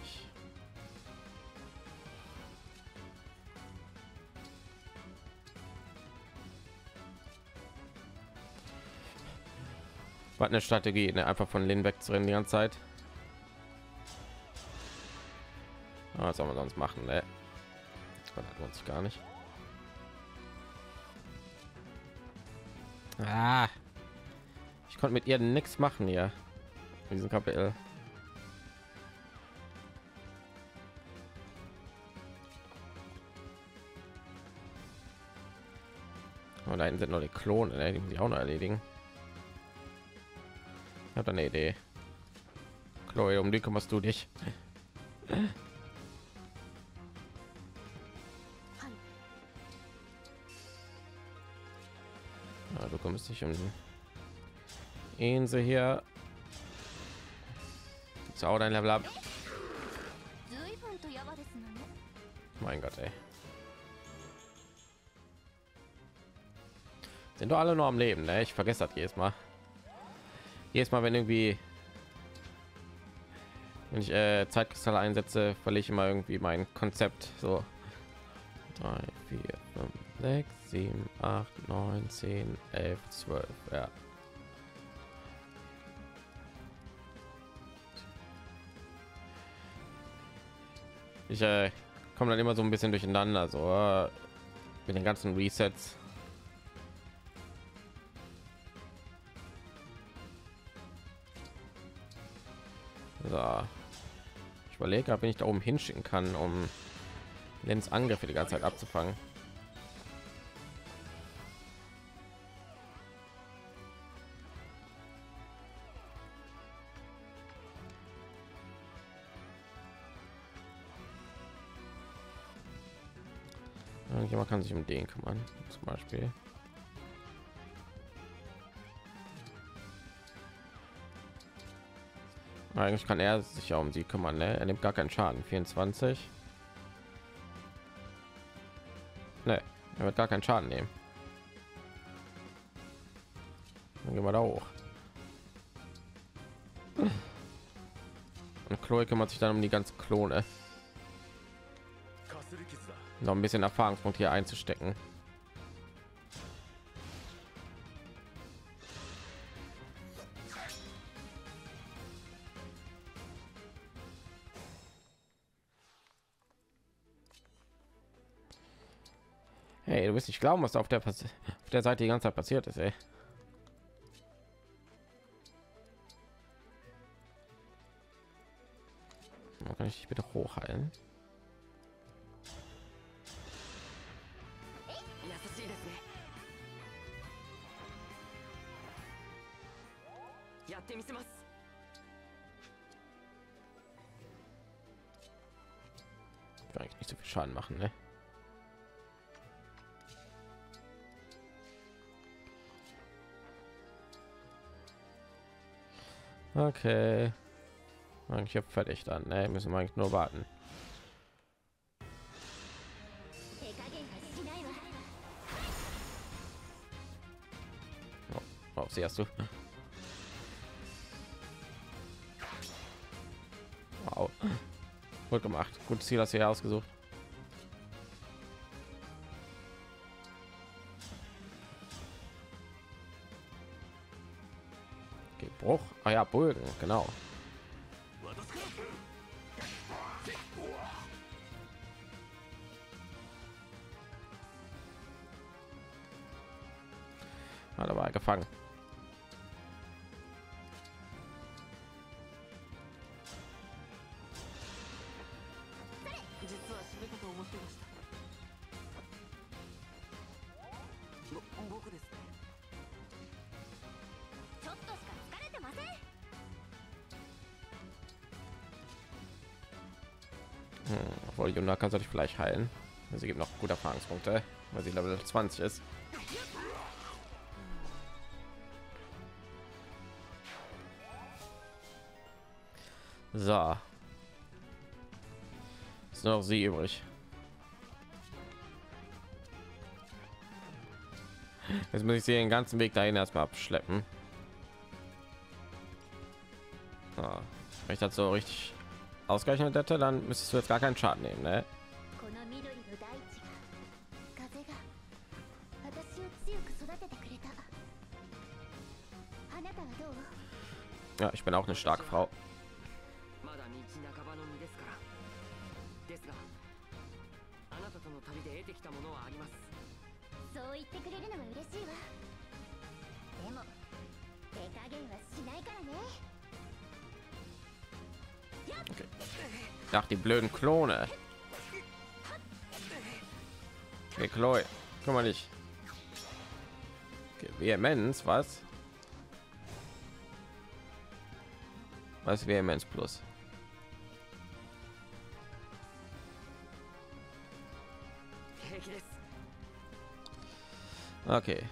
[SPEAKER 1] Was eine Strategie, ne? einfach von Lin wegzurennen die ganze Zeit. Aber was soll man sonst machen, ne? Das lohnt sich gar nicht. Ah. Ich konnte mit ihr nichts machen hier. In diesem Kapitel. da sind noch die Klone, ne? die muss ich auch noch erledigen. Ich habe eine Idee. Chloe, um die kümmerst du dich. Ja, ah, du kommst dich um die Insel hier. zu auch dein Level ab.
[SPEAKER 2] Ne?
[SPEAKER 1] Mein Gott, ey. Sind doch alle nur am Leben, ne? Ich vergesse das jedes Mal. Jedes Mal, wenn irgendwie wenn ich äh, Zeitkristalle einsetze, verliere ich immer irgendwie mein Konzept. So 3, 4, 5, 6, 7, 8, 9, 10, 11, 12. Ja. Ich äh, komme dann immer so ein bisschen durcheinander, so äh, mit den ganzen Resets. So. Ich überlege, ob ich da oben hinschicken kann, um Lenz Angriffe die ganze Zeit abzufangen. Irgendjemand kann sich um den kümmern, zum Beispiel. Eigentlich kann er sich ja um sie kümmern, ne? Er nimmt gar keinen Schaden. 24. Ne, er wird gar keinen Schaden nehmen. Dann gehen wir da hoch. Und Chloe kümmert sich dann um die ganze Klone. Noch ein bisschen Erfahrungspunkt hier einzustecken. Wirst nicht glauben, was da auf der, Pass- auf der Seite die ganze Zeit passiert ist, ey. Kann ich bitte hochheilen? Äh, okay. Ich habe fertig dann. Ne? Müssen wir eigentlich nur warten.
[SPEAKER 2] Oh,
[SPEAKER 1] oh sie hast du. Wow. Gut gemacht. Gut Ziel, dass ihr ausgesucht. Obwohl Juna kann sich vielleicht heilen. Sie gibt noch gute Erfahrungspunkte, weil sie Level 20 ist. So. Ist noch sie übrig. Jetzt muss ich sie den ganzen Weg dahin erstmal abschleppen. Ah, ich das so richtig ausgleichen hätte, dann müsstest du jetzt gar keinen Schaden nehmen, ne? Ja, ich bin auch eine starke Frau.
[SPEAKER 2] Genau. Okay.
[SPEAKER 1] Nach die blöden Klone. Hey Chloe, guck mal nicht. Okay, Vehemenz, was? Was Vehemenz plus? Okay.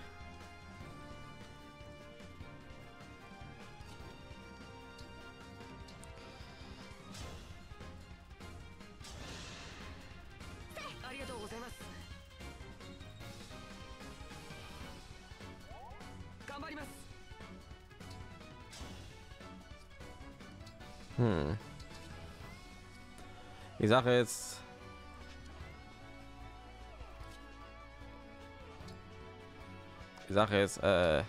[SPEAKER 1] Sache ist, die Sache ist, äh,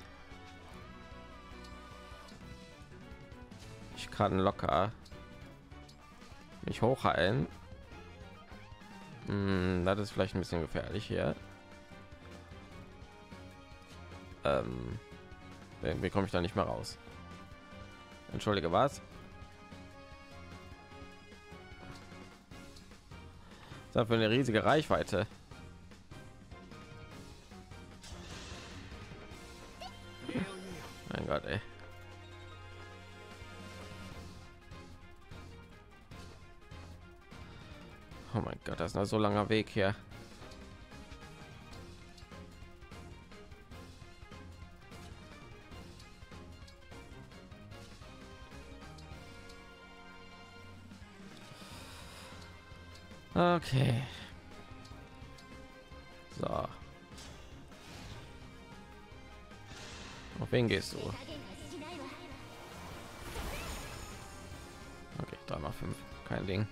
[SPEAKER 1] ich kann locker mich hochheilen. Hm, das ist vielleicht ein bisschen gefährlich hier. Ähm, wie komme ich da nicht mehr raus? Entschuldige, was? Das für eine riesige Reichweite. Mein Gott, ey. Oh mein Gott, das ist noch so langer Weg hier. Okay. So. Auf wen gehst du? Okay, dreimal fünf, kein Ding.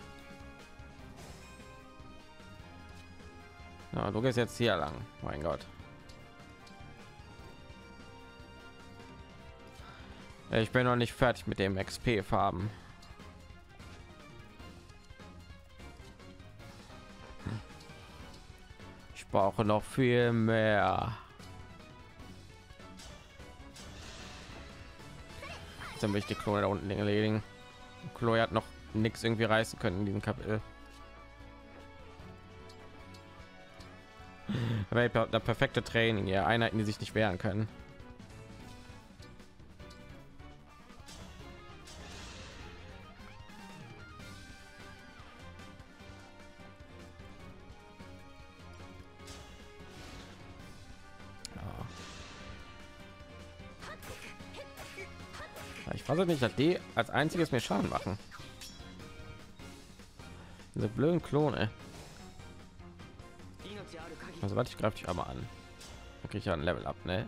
[SPEAKER 1] Ja, du gehst jetzt hier lang. Mein Gott. Ich bin noch nicht fertig mit dem XP-Farben. Brauche noch viel mehr. Dann will ich die da unten erledigen. Chloe hat noch nichts irgendwie reißen können in diesem Kapitel. Aber der perfekte Training, ja, Einheiten, die sich nicht wehren können. Weiß nicht, dass die als einziges mir Schaden machen. Diese blöden Klone. Also warte, ich greife dich einmal an. Dann kriege ich ja ein Level ab, ne?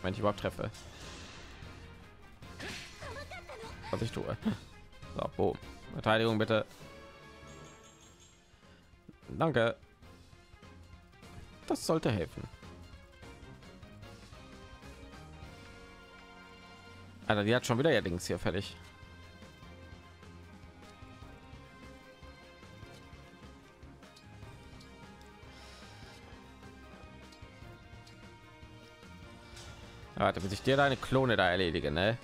[SPEAKER 1] Wenn ich überhaupt treffe. Was ich tue. So, boom. Verteidigung bitte. Danke. Das sollte helfen. Alter, die hat schon wieder ihr Dings hier fertig. Warte, bis ich dir deine Klone da erledige, ne?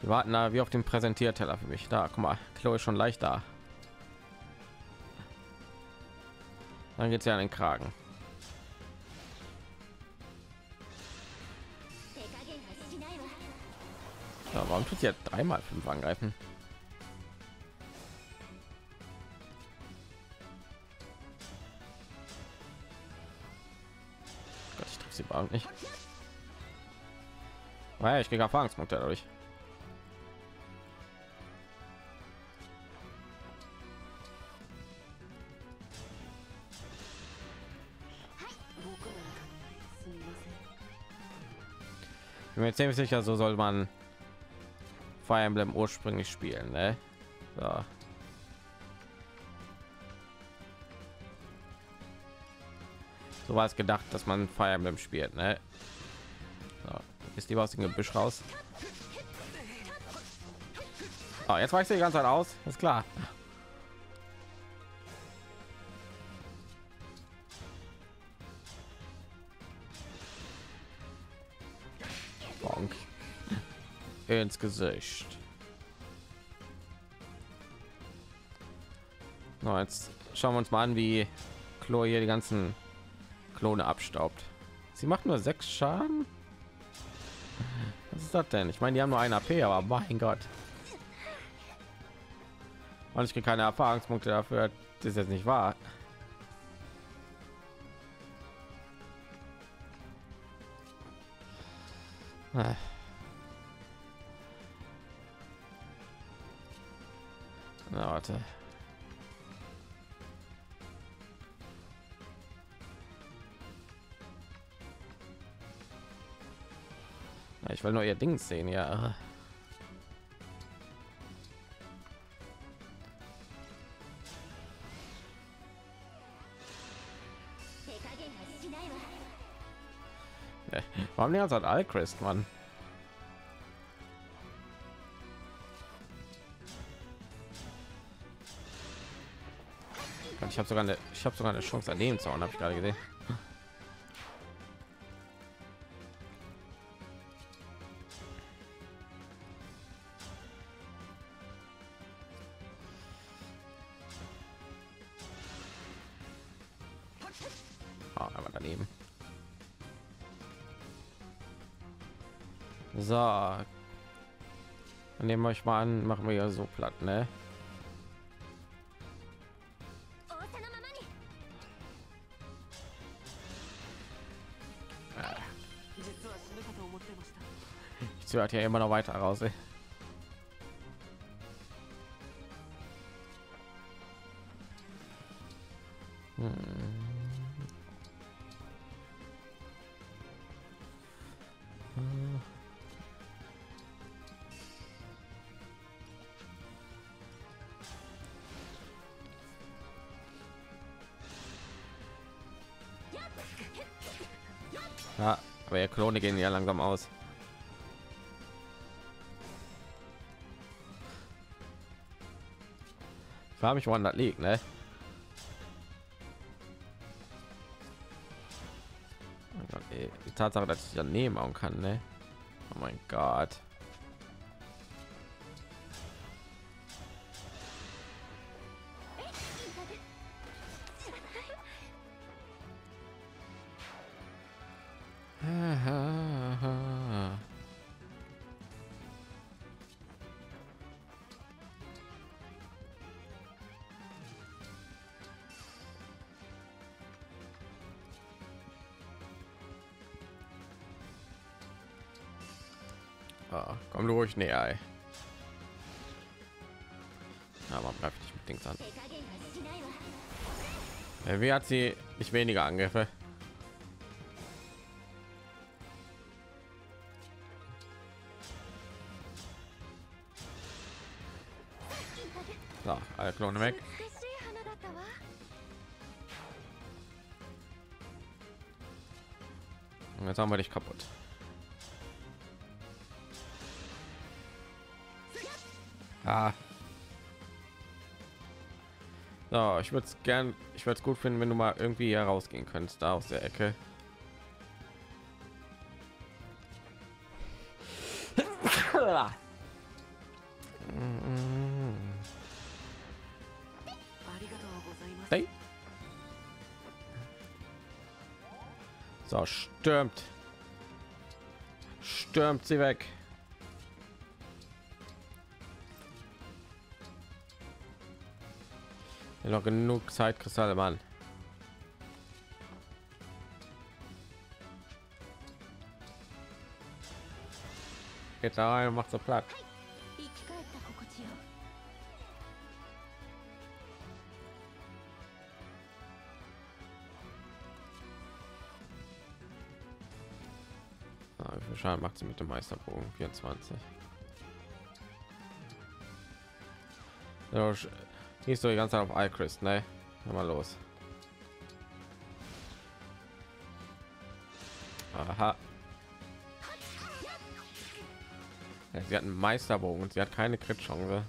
[SPEAKER 1] Wir warten da wie auf dem Präsentierteller für mich. Da, guck mal, Chloe ist schon leicht da. Dann geht's ja an den Kragen. Ja, warum tut sie jetzt dreimal fünf angreifen? Gott, ich treffe sie überhaupt nicht. Weil ich kriege Erfahrungspunkte dadurch. Ich bin mir ziemlich sicher, so soll man Fire Emblem ursprünglich spielen, ne? So. So war es gedacht, dass man Fire Emblem spielt, ne? So. Ist die aus dem Gebüsch raus? Oh, jetzt weicht sie die ganze Zeit aus, ist klar. Ins Gesicht. So, jetzt schauen wir uns mal an, wie Chloe hier die ganzen Klone abstaubt. Sie macht nur sechs Schaden. Was ist das denn? Ich meine, die haben nur ein AP, aber mein Gott. Und ich kriege keine Erfahrungspunkte dafür. Das ist jetzt nicht wahr. Ah. ich will nur ihr Ding sehen, ja. Warum die ganze Zeit Alchrist, Mann? Ich habe sogar eine, ich habe sogar eine Chance an dem zu habe ich gerade gesehen. So. Nehmen euch mal an, machen wir ja so platt, ne? Ich zögert ja immer noch weiter raus. Ey. Hm. Klone gehen ja langsam aus. Ich frage mich, woran das liegt, ne? Oh die Tatsache, dass ich daneben hauen kann, ne? Oh mein Gott. ich näher. Ey. Aber ja, bleibt nicht mit Dings an. Ja, wie hat sie nicht weniger Angriffe? So, alle Klone weg. Und jetzt haben wir dich kaputt. ich würde es gern, ich würde es gut finden, wenn du mal irgendwie herausgehen könntest, da aus der Ecke. Hey. So stürmt, stürmt sie weg. noch genug Zeit, Kristalle, Mann. Geht da rein und macht so platt. Ah, wie Schaden macht sie mit dem Meisterbogen? 24. Gehst du die ganze Zeit auf Alchrist, ne? Mal los. Aha. Ja, sie hat einen Meisterbogen und sie hat keine Crit-Chance.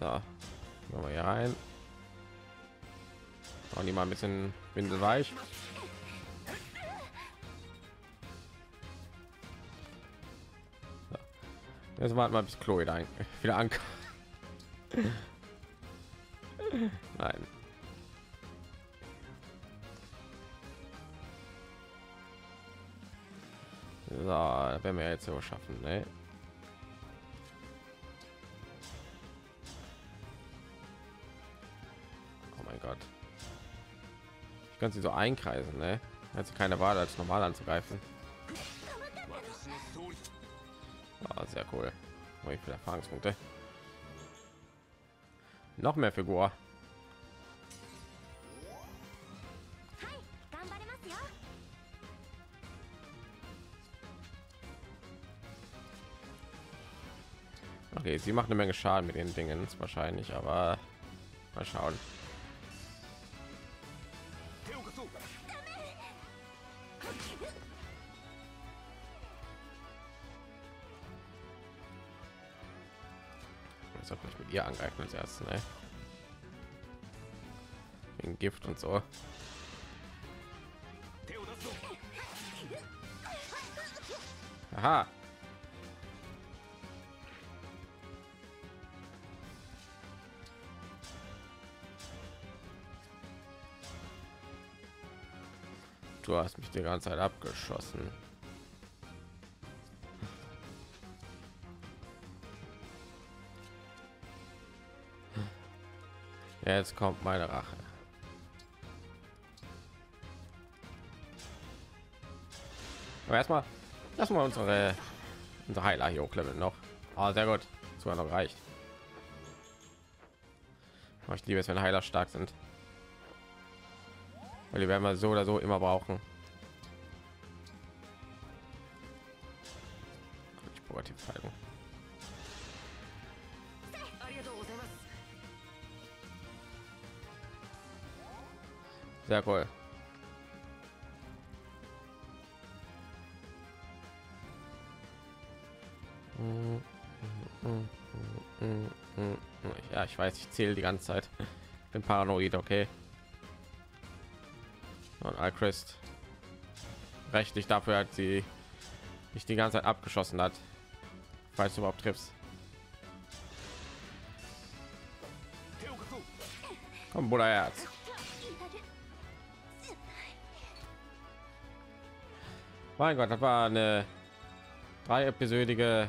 [SPEAKER 1] So, gehen wir hier rein. Und die mal ein bisschen windelweich. Jetzt warten wir bis Chloe ein, wieder an. Nein. So, werden wir jetzt so schaffen, ne? Oh mein Gott. Ich kann sie so einkreisen, ne? Hat sie keine Wahl, als normal anzugreifen. Ah, sehr cool. Oh, ich viele Erfahrungspunkte noch mehr Figur. Okay, sie macht eine Menge Schaden mit den Dingen wahrscheinlich, aber mal schauen. ihr angreifen als erstes, ne? In Gift und so. Aha. Du hast mich die ganze Zeit abgeschossen. Jetzt kommt meine Rache. Aber erstmal lass mal unsere unsere Heiler hier hochleveln noch. Ah, sehr gut. Sogar noch reicht. Aber ich liebe es, wenn Heiler stark sind. Weil die werden wir so oder so immer brauchen. Ich weiß, ich zähle die ganze Zeit. Bin paranoid, okay. Und Alchrist rechtlich dafür hat sie mich die ganze Zeit abgeschossen hat. Falls du überhaupt triffst. Komm, Bruder Herz. Mein Gott, das war eine drei episodige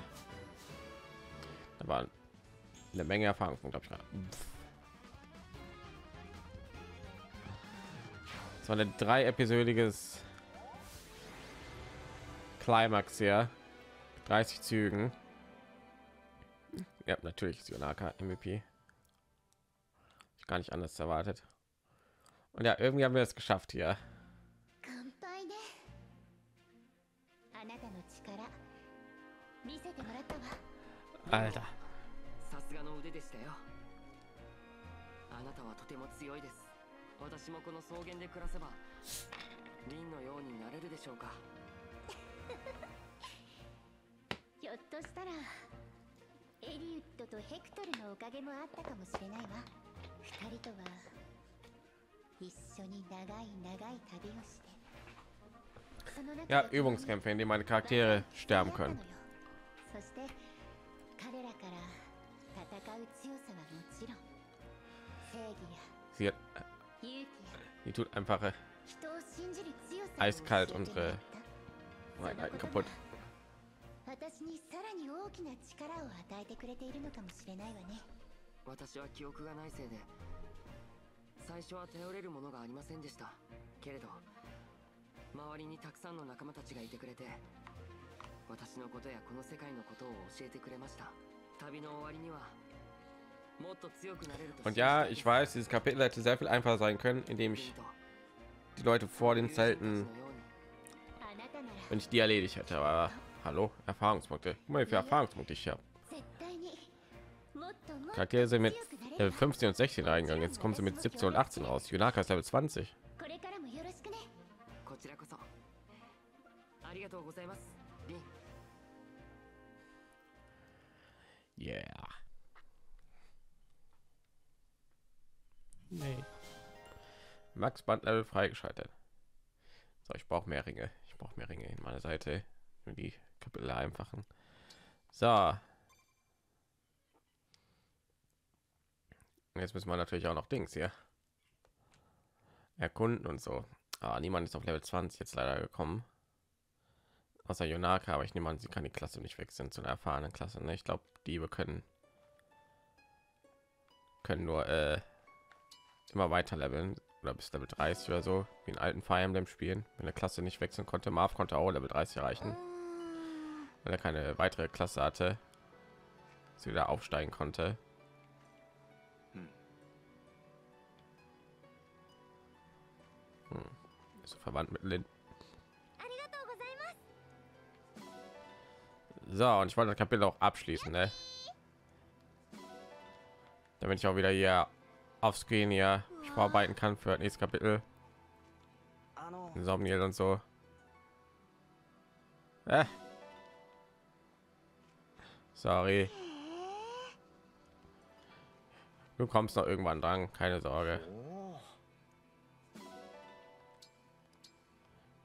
[SPEAKER 1] Menge Erfahrung von, glaube ich. Das war ein drei episodiges Climax hier. 30 Zügen. Ja, natürlich ist Yonaka MVP. Ich gar nicht anders erwartet. Und ja, irgendwie haben wir es geschafft hier. Alter.
[SPEAKER 3] がの腕でしたよ。あなたはとても強いです。私もこの草原で暮らせばリンのようになれるでしょうか。
[SPEAKER 4] ひょっとしたらエリウッドとヘクトルのおかげもあったかもしれないわ。二人とは一緒に長い長い旅をして
[SPEAKER 1] Ja,
[SPEAKER 4] で
[SPEAKER 1] Übungskämpfe, in denen meine Charaktere sterben können.
[SPEAKER 4] そして彼らから
[SPEAKER 1] Sie, hat, die tut einfach äh,
[SPEAKER 4] 人を信じる強さを
[SPEAKER 1] Eiskalt unsere Einheiten kaputt.
[SPEAKER 4] が私にさらに大きな力を与えてくれているのかもしれないわね。
[SPEAKER 3] 私は記憶がないせいで最初は頼れるものがありませんでした。けれど周りにたくさんの仲間たちがいてくれて私のことやこの世界のことを教えてくれました 旅の終わりにはもっと強くなれると
[SPEAKER 1] Und ja, ich weiß, dieses Kapitel hätte sehr viel einfacher sein können, indem ich die Leute vor den Zelten,
[SPEAKER 4] あなたなら
[SPEAKER 1] wenn ich die erledigt hätte. Aber hallo, Erfahrungspunkte. Guck mal, wie viele Erfahrungspunkte ich habe.
[SPEAKER 4] 絶対にもっともっと
[SPEAKER 1] Charaktere sind mit
[SPEAKER 4] 強くなれ
[SPEAKER 1] Level
[SPEAKER 4] る
[SPEAKER 1] 15 und 16 eingegangen. Jetzt kommen sie mit 17 und 18 raus. Yunaka ist Level 20.
[SPEAKER 4] これからもよろしくね
[SPEAKER 3] こちらこそありがとうございます
[SPEAKER 1] Yeah. Nee. Max Bandlevel freigeschaltet. So, ich brauche mehr Ringe. Ich brauche mehr Ringe in meiner Seite. Nur die Kapitel einfachen. So. Jetzt müssen wir natürlich auch noch Dings hier erkunden und so. Ah, niemand ist auf Level 20 jetzt leider gekommen. Außer Yonaka, aber ich nehme an, sie kann die Klasse nicht wechseln zu einer erfahrenen Klasse. Ne? Ich glaube, Diebe können können nur äh, immer weiter leveln oder bis Level 30 oder so, wie in alten Fire Emblem spielen. Wenn der Klasse nicht wechseln konnte, Marv konnte auch Level 30 erreichen, wenn er keine weitere Klasse hatte, sie wieder aufsteigen konnte. Hm. Ist so verwandt mit Lin. So, und ich wollte das Kapitel auch abschließen, ne? Damit ich auch wieder hier auf Screen hier vorarbeiten kann für das nächste Kapitel. Somniel und so. Äh. Sorry. Du kommst noch irgendwann dran, keine Sorge.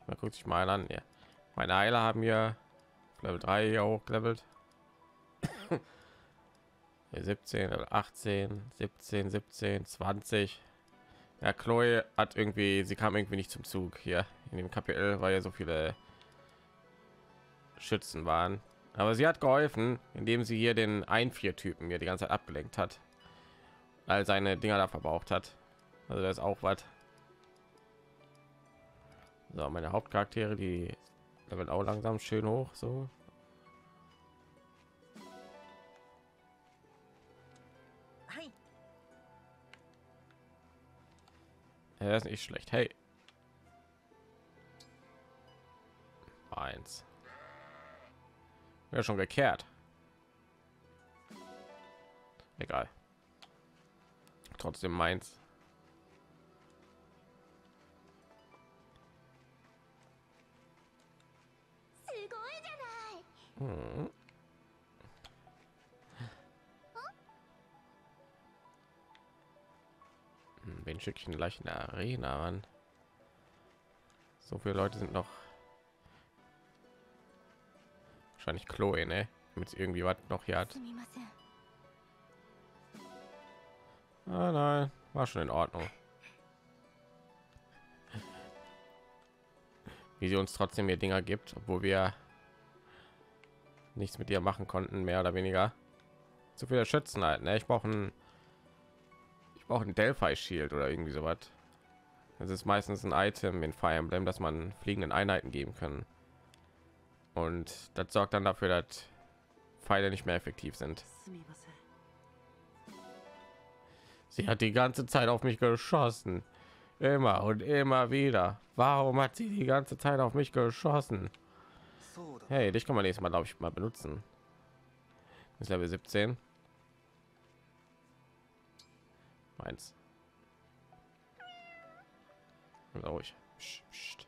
[SPEAKER 1] Man guckt sich mal an. Ja. Meine Eile haben wir Level 3 hier hochgelevelt. Hier 17, Level 18, 17, 17, 20. Ja, Chloe hat irgendwie, sie kam irgendwie nicht zum Zug hier in dem Kapitel, weil ja so viele Schützen waren. Aber sie hat geholfen, indem sie hier den Einvier-Typen hier die ganze Zeit abgelenkt hat, all seine Dinger da verbraucht hat. Also das ist auch was. So, meine Hauptcharaktere, die leveln auch langsam schön hoch, so. Ja, das ist nicht schlecht. Hey. Eins. Ja, schon gekehrt. Egal. Trotzdem meins. Hm. hm. Wen schicke ich denn gleich in der Arena an? So viele Leute sind noch wahrscheinlich Chloe, ne? Mit irgendwie was noch hier hat. Ah, nein, war schon in Ordnung. Wie sie uns trotzdem ihr Dinger gibt, obwohl wir nichts mit ihr machen konnten, mehr oder weniger. Zu viele Schützen halt, ne? Ich brauche ein ich brauche ein Delphi Shield oder irgendwie sowas. Das ist meistens ein Item in Fire Emblem, dass man fliegenden Einheiten geben können. Und das sorgt dann dafür, dass Pfeile nicht mehr effektiv sind. Sie hat die ganze Zeit auf mich geschossen. Immer und immer wieder. Warum hat sie die ganze Zeit auf mich geschossen? Hey, dich kann man nächstes Mal, glaube ich, mal benutzen. Das Level 17. Meins. Ruhig. Psst, psst.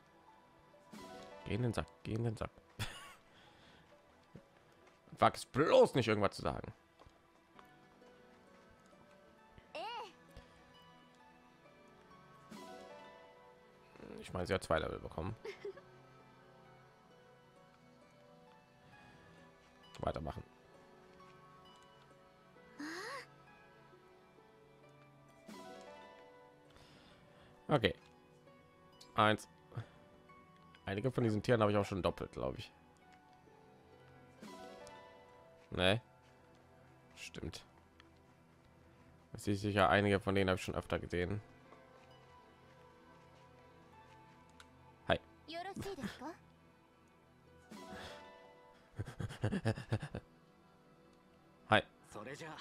[SPEAKER 1] Geh in den Sack, geh in den Sack. Wachs bloß nicht irgendwas zu sagen. Ich meine, sie hat zwei Level bekommen. Weitermachen. Okay. Eins. Einige von diesen Tieren habe ich auch schon doppelt, glaube ich. Ne? Stimmt. Das ist sicher einige von denen habe ich schon öfter gesehen.
[SPEAKER 2] よ ろしいですか
[SPEAKER 1] Hi.
[SPEAKER 5] それじゃあ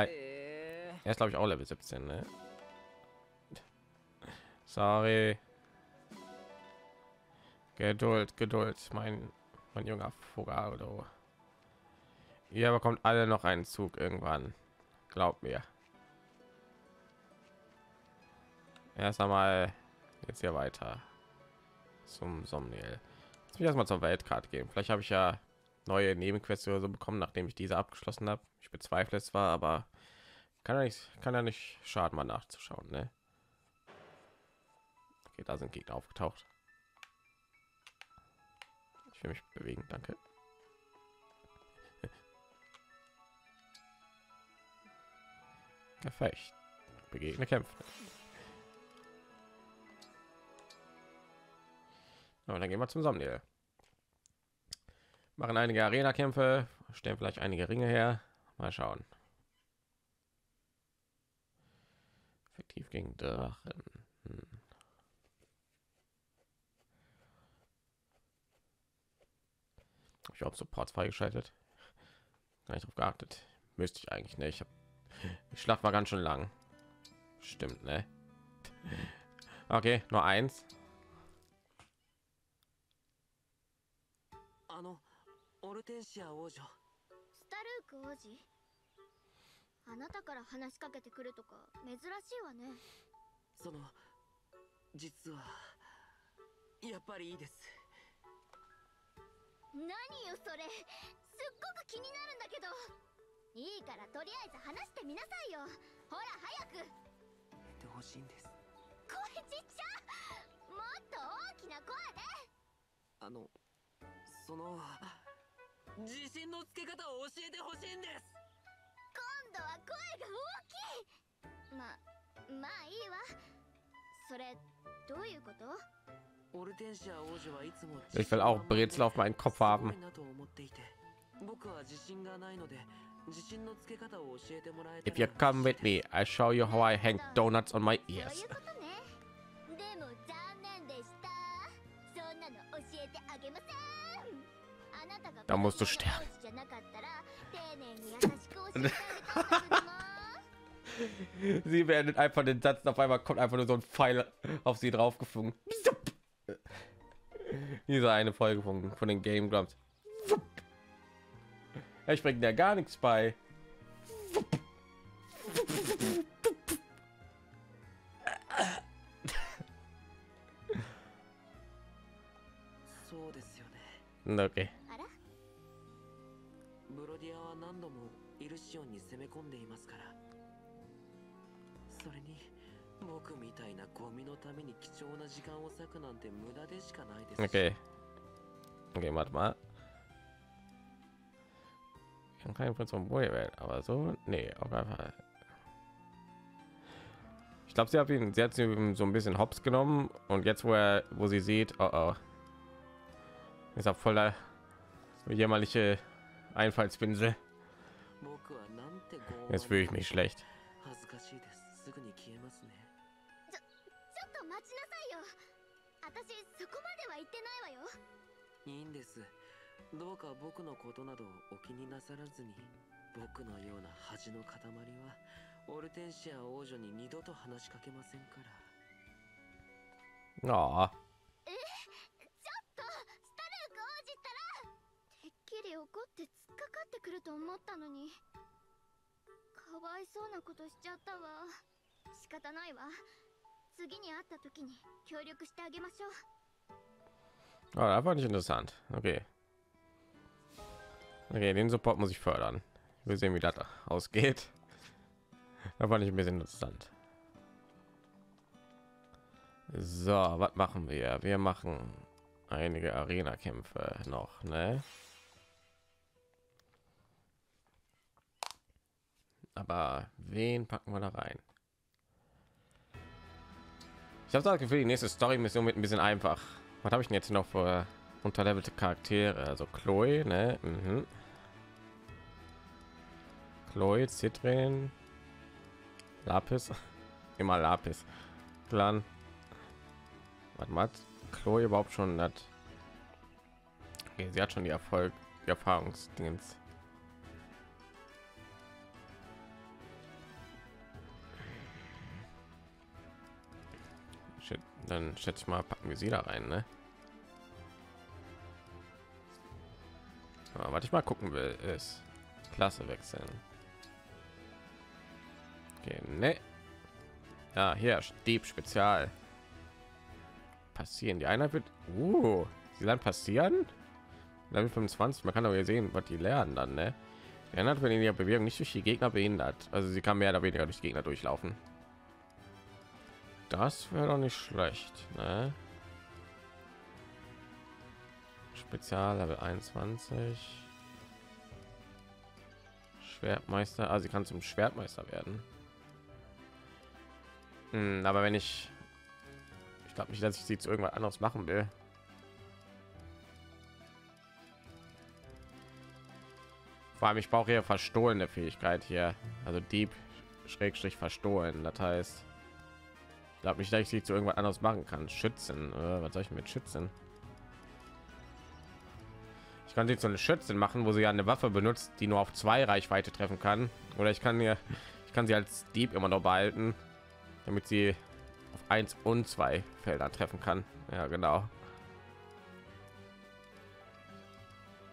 [SPEAKER 1] Hi.
[SPEAKER 5] え
[SPEAKER 1] Er ist glaube ich auch Level 17, ne? Sorry. Geduld, Geduld, mein mein junger Fogado. Ihr bekommt alle noch einen Zug irgendwann. Glaubt mir. Erst einmal jetzt hier weiter zum Somniel. Jetzt will ich erstmal zur Weltkarte gehen. Vielleicht habe ich ja neue Nebenquests oder so bekommen, nachdem ich diese abgeschlossen habe. Ich bezweifle es zwar, aber kann ja nicht, kann ja nicht schaden, mal nachzuschauen, ne? Okay, da sind Gegner aufgetaucht. Ich will mich bewegen, danke. Gefecht. Begegne Kämpfe. Aber dann gehen wir zum Thumbnail. Machen einige Arena-Kämpfe, stellen vielleicht einige Ringe her. Mal schauen. Effektiv gegen Drachen. Hm. Ich auch Supports freigeschaltet. Gar nicht drauf geachtet. Müsste ich eigentlich nicht. Ich hab, die Schlacht war ganz schön lang. Stimmt, ne? Okay, nur eins.
[SPEAKER 3] ルテンシア王女。
[SPEAKER 2] スタルーク王子？あなたから話しかけてくるとか珍しいわね。
[SPEAKER 3] その実はやっぱりいいです。
[SPEAKER 2] 何よそれ。すっごく気になるんだけど。いいからとりあえず話してみなさいよ。ほら早く。
[SPEAKER 3] てほしいんです。
[SPEAKER 2] 声ちっちゃ。もっと大きな声で。
[SPEAKER 3] あのその自信のつけ方を教えてほしいんです。
[SPEAKER 2] 今度は声が大きい。ままあいいわ。それどういうこと？
[SPEAKER 3] オルテンシア王女はいつも
[SPEAKER 1] Ich will auch Brezel auf meinen Kopf haben.
[SPEAKER 3] 僕は自信がないので自信のつけ方を教えてもらえた
[SPEAKER 1] If you come with me, I show you how I hang donuts on my
[SPEAKER 2] そうい
[SPEAKER 1] ears.
[SPEAKER 2] うことね。でも残念でした。そんなの教えてあげません
[SPEAKER 1] Da musst du sterben. sie werden einfach den Satz auf einmal kommt einfach nur so ein Pfeil auf sie drauf geflogen. Diese eine Folge von, von den Game Grumps. Er springt ja gar nichts bei. Okay.
[SPEAKER 3] 込んでいますからそれに僕みたいなゴミのために貴重な時間を割くなんて無駄でしかないですし
[SPEAKER 1] Okay. Okay, warte mal. Ich kann keinen Prinz vom Boy wählen, aber so, nee, auf jeden Fall. Ich glaube, sie hat ihn, sie hat sie ihm so ein bisschen hops genommen und jetzt, wo er, wo sie sieht, oh, oh, ist er voller so jämmerliche Einfallspinsel.
[SPEAKER 3] 僕はなんて傲慢
[SPEAKER 1] Jetzt fühle ich mich schlecht.
[SPEAKER 3] 恥ずかしいですすぐに消えますね
[SPEAKER 2] ちょっと待ちなさいよ私そこまでは言ってないわよ
[SPEAKER 3] いいんですどうか僕のことなどお気になさらずに僕のような恥の塊はオルテンシア王女に二度と話しかけませんから
[SPEAKER 1] Oh,
[SPEAKER 2] てっきり怒って突っかかってくると思ったのにかわいそうなことしちゃったわ仕方ないわ次に会った時に協力してあげましょう
[SPEAKER 1] oh das war nicht interessant. Okay. Okay, den Support muss ich fördern. Ich will sehen, wie das ausgeht. Da fand ich ein bisschen interessant. So, was machen wir? Wir machen einige Arena-Kämpfe noch, ne? Aber wen packen wir da rein? Ich habe das Gefühl, die nächste Story-Mission wird ein bisschen einfach. Was habe ich denn jetzt noch für unterlevelte Charaktere? Also Chloe, ne? Mhm. Chloe, Citrin, Lapis, immer Lapis. Clan. Was macht Chloe überhaupt schon hat? Okay, sie hat schon die Erfolg, die Erfahrungsdingens. Dann schätze ich mal, packen wir sie da rein, ne? Aber was ich mal gucken will, ist Klasse wechseln. Okay, ne. Ja, hier Dieb Spezial. Passieren. Die Einheit wird. Uh, sie dann passieren. Level 25. Man kann hier sehen, was die lernen dann, ne? Die Einheit in ihrer Bewegung nicht durch die Gegner behindert. Also sie kann mehr oder weniger durch die Gegner durchlaufen. Das wäre doch nicht schlecht. Ne? Spezial Level 21. Schwertmeister, also sie kann zum Schwertmeister werden. Hm, aber wenn ich, ich glaube nicht, dass ich sie zu irgendwas anderes machen will. Vor allem, ich brauche hier verstohlene Fähigkeit hier, also Dieb Schrägstrich verstohlen. Das heißt, ich glaube nicht, dass ich sie zu irgendwas anderes machen kann. Schützen. Äh, was soll ich mit Schützen? Ich kann sie zu einer Schützen machen, wo sie ja eine Waffe benutzt, die nur auf zwei Reichweite treffen kann. Oder ich kann mir, ich kann sie als Dieb immer noch behalten, damit sie auf eins und zwei Feldern treffen kann. Ja, genau.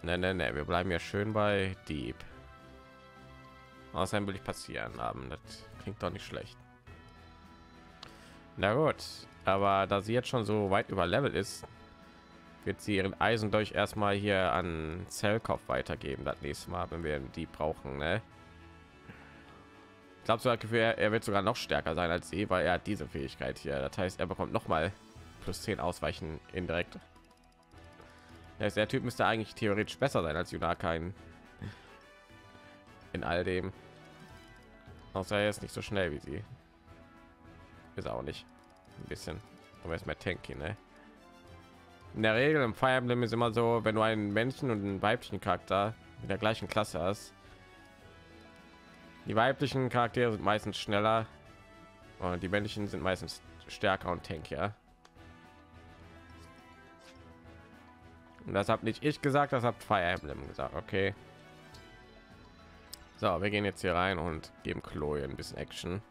[SPEAKER 1] Ne, ne, ne, wir bleiben ja schön bei Dieb. Außerdem will ich passieren haben. Das klingt doch nicht schlecht. Na gut, aber da sie jetzt schon so weit über Level ist, wird sie ihren Eisen durch erstmal hier an Zellkopf weitergeben. Das nächste Mal, wenn wir die brauchen. Ne? Ich glaube, so hat Gefühl, er, er wird sogar noch stärker sein als sie, weil er hat diese Fähigkeit hier. Das heißt, er bekommt noch mal plus 10 Ausweichen indirekt. Das heißt, der Typ müsste eigentlich theoretisch besser sein als Junaka in, in all dem. Außer er ist nicht so schnell wie sie. Ist auch nicht. Ein bisschen. Aber er ist mehr tanky, ne? In der Regel im Fire Emblem ist immer so, wenn du einen Männchen und einen weiblichen Charakter in der gleichen Klasse hast. Die weiblichen Charaktere sind meistens schneller und die männlichen sind meistens stärker und tankier. Und das habe nicht ich gesagt, das habt Fire Emblem gesagt. Okay. So, wir gehen jetzt hier rein und geben Chloe ein bisschen Action,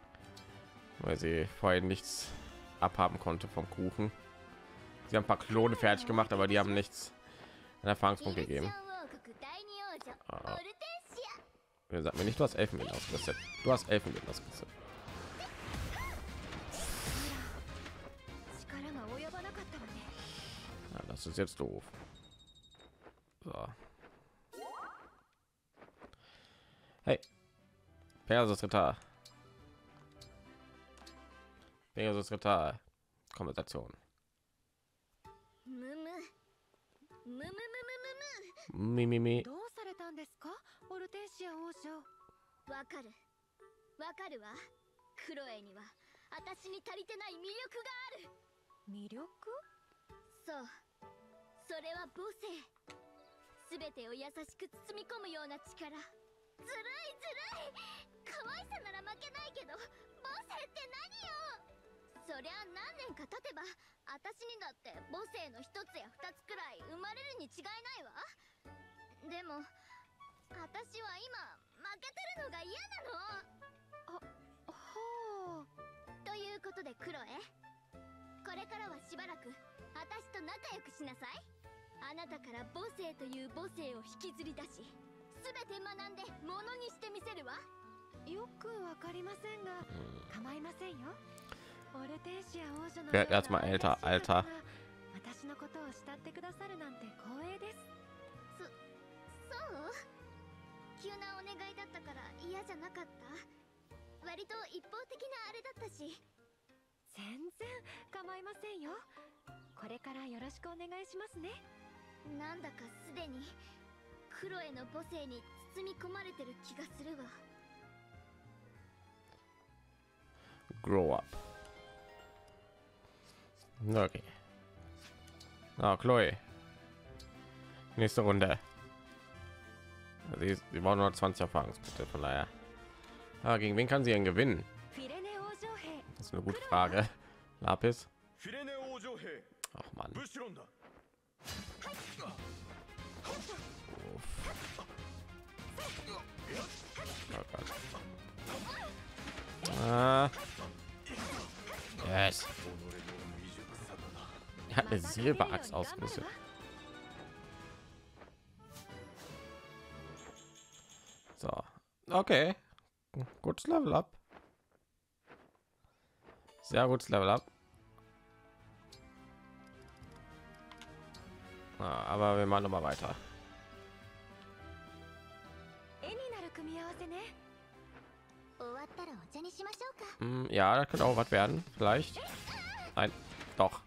[SPEAKER 1] weil sie vorhin nichts abhaben konnte vom Kuchen. Sie haben ein paar Klone fertig gemacht, aber die haben nichts an Erfahrungspunkt gegeben. Ah. Sagen mir nicht, du hast Elfen ausgerüstet. Du hast Elfen ausgerüstet. Ja, das ist jetzt doof. So. Hey, Persus Ritter. Persus Ritter. Konversation.
[SPEAKER 2] むむむむむむ
[SPEAKER 1] みみみ
[SPEAKER 6] どうされたんですかオルテンシア王女
[SPEAKER 2] むわかるわかるわクロエには私に足りてない魅力がある
[SPEAKER 6] 魅力
[SPEAKER 2] そうそれは母性すべてを優しく包み込むような力ずるいずるい可愛さなら負けないけど母性って何よ?そりゃ何年か経てば私にだって母性の一つや二つくらい生まれるに違いないわ。でも私は今負けてるのが嫌なの。
[SPEAKER 6] ほう
[SPEAKER 2] ということでクロエこれからはしばらく私と仲良くしなさい。あなたから母性という母性を引きずり出し全て学んでものにしてみせるわ。
[SPEAKER 6] よくわかりませんが構いませんよオルテンシア王女の
[SPEAKER 1] Werd erstmal
[SPEAKER 6] ような
[SPEAKER 1] älter,
[SPEAKER 6] 私のことを慕ってくださるなんて光栄です。
[SPEAKER 2] そう。急なお願いだったから嫌じゃなかった？割と一方的なあれだったし。
[SPEAKER 6] 全然構いませんよ。これからよろしくお願いしますね。
[SPEAKER 2] なんだかすでにクロエの母性に包み込まれてる気がするわ。
[SPEAKER 1] Grow up. Okay. Ah, Chloe. Nächste Runde. Sie, sie waren nur 20 Erfahrungspunkte, von daher. Ah, gegen wen kann sie denn gewinnen? Das ist eine gute Frage. Lapis. Ach man. Oh ah. Yes. Er hat eine Silberachs ausgerüstet. So, okay. Gutes Level up. Sehr gutes Level up. Na, aber wir machen noch mal weiter. Hm, ja, das könnte auch was werden. Vielleicht. Nein, doch.